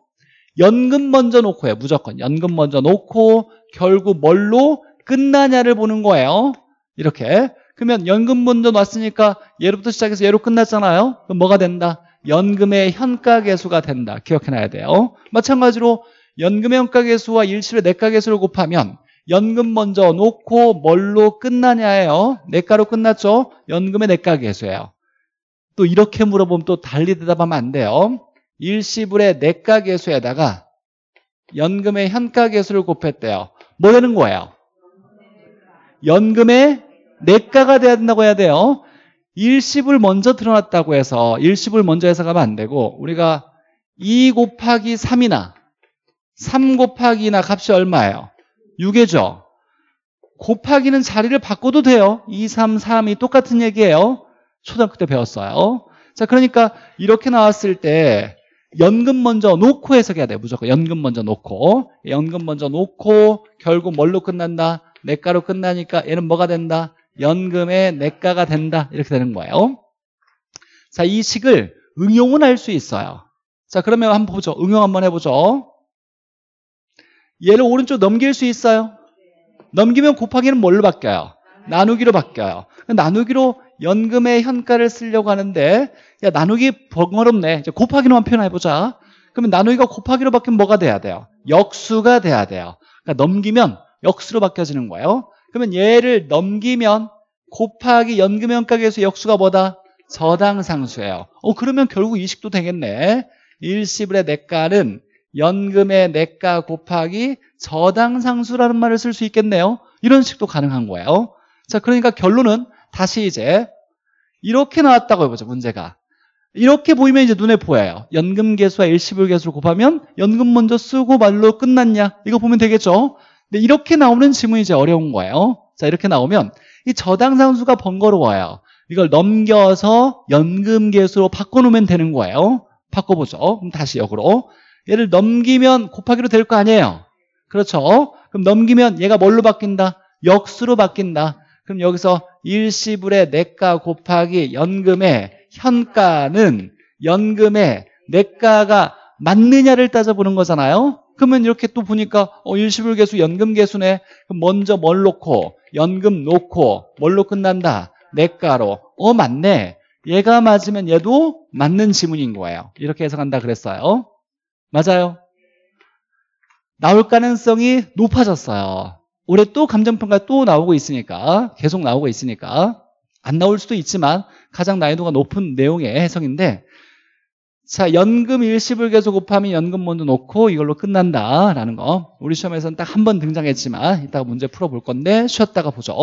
연금 먼저 놓고 해요. 무조건. 연금 먼저 놓고 결국 뭘로 끝나냐를 보는 거예요. 이렇게. 그러면 연금 먼저 놨으니까 얘로부터 시작해서 얘로 끝났잖아요. 그럼 뭐가 된다? 연금의 현가 계수가 된다. 기억해놔야 돼요. 마찬가지로 연금의 현가 계수와 일시의 내가 계수를 곱하면 연금 먼저 놓고 뭘로 끝나냐예요. 내가로 끝났죠? 연금의 내가 계수예요. 또 이렇게 물어보면 또 달리 대답하면 안 돼요. 일시불의 내가 계수에다가 연금의 현가 계수를 곱했대요. 뭐 되는 거예요? 연금의 내가가 돼야 된다고 해야 돼요. 일시불 먼저 드러났다고 해서 일시불 먼저 해석하면 안 되고 우리가 2 곱하기 3이나 3 곱하기나 값이 얼마예요? 6이죠. 곱하기는 자리를 바꿔도 돼요. 2, 3, 3이 똑같은 얘기예요. 초등학교 때 배웠어요. 자, 그러니까 이렇게 나왔을 때 연금 먼저 놓고 해석해야 돼요. 무조건 연금 먼저 놓고 연금 먼저 놓고 결국 뭘로 끝난다? 내가로 끝나니까 얘는 뭐가 된다? 연금의 내가가 된다. 이렇게 되는 거예요. 자, 이 식을 응용은 할 수 있어요. 자, 그러면 한번 보죠. 응용 한번 해보죠. 얘를 오른쪽 넘길 수 있어요? 넘기면 곱하기는 뭘로 바뀌어요? 나누기로 바뀌어요. 나누기로 연금의 현가를 쓰려고 하는데 야 나누기 번거롭네. 곱하기로만 표현해보자. 그러면 나누기가 곱하기로 바뀌면 뭐가 돼야 돼요? 역수가 돼야 돼요. 그러니까 넘기면 역수로 바뀌어지는 거예요. 그러면 얘를 넘기면 곱하기 연금의 현가계수 역수가 뭐다? 저당상수예요. 어 그러면 결국 이식도 되겠네. 일시불의 내가는 연금의 내가 곱하기 저당상수라는 말을 쓸 수 있겠네요. 이런 식도 가능한 거예요. 자, 그러니까 결론은 다시 이제 이렇게 나왔다고 해보죠, 문제가. 이렇게 보이면 이제 눈에 보여요. 연금 개수와 일시불 개수를 곱하면 연금 먼저 쓰고 말로 끝났냐? 이거 보면 되겠죠? 근데 이렇게 나오는 지문이 이제 어려운 거예요. 자, 이렇게 나오면 이 저당상수가 번거로워요. 이걸 넘겨서 연금 개수로 바꿔놓으면 되는 거예요. 바꿔보죠. 그럼 다시 역으로. 얘를 넘기면 곱하기로 될 거 아니에요. 그렇죠? 그럼 넘기면 얘가 뭘로 바뀐다? 역수로 바뀐다. 그럼 여기서 일시불의 내가 곱하기 연금의 현가는 연금의 내가가 맞느냐를 따져보는 거잖아요. 그러면 이렇게 또 보니까 어, 일시불 개수 연금. 그럼 먼저 뭘 놓고 연금 놓고 뭘로 끝난다? 내가로. 어 맞네. 얘가 맞으면 얘도 맞는 지문인 거예요. 이렇게 해석한다 그랬어요. 맞아요. 나올 가능성이 높아졌어요. 올해 또 감정평가 또 나오고 있으니까 계속 나오고 있으니까 안 나올 수도 있지만 가장 난이도가 높은 내용의 해석인데 자 연금 일시불 계속 곱하면 연금 먼저 놓고 이걸로 끝난다라는 거. 우리 시험에서는 딱 한 번 등장했지만 이따가 문제 풀어볼 건데 쉬었다가 보죠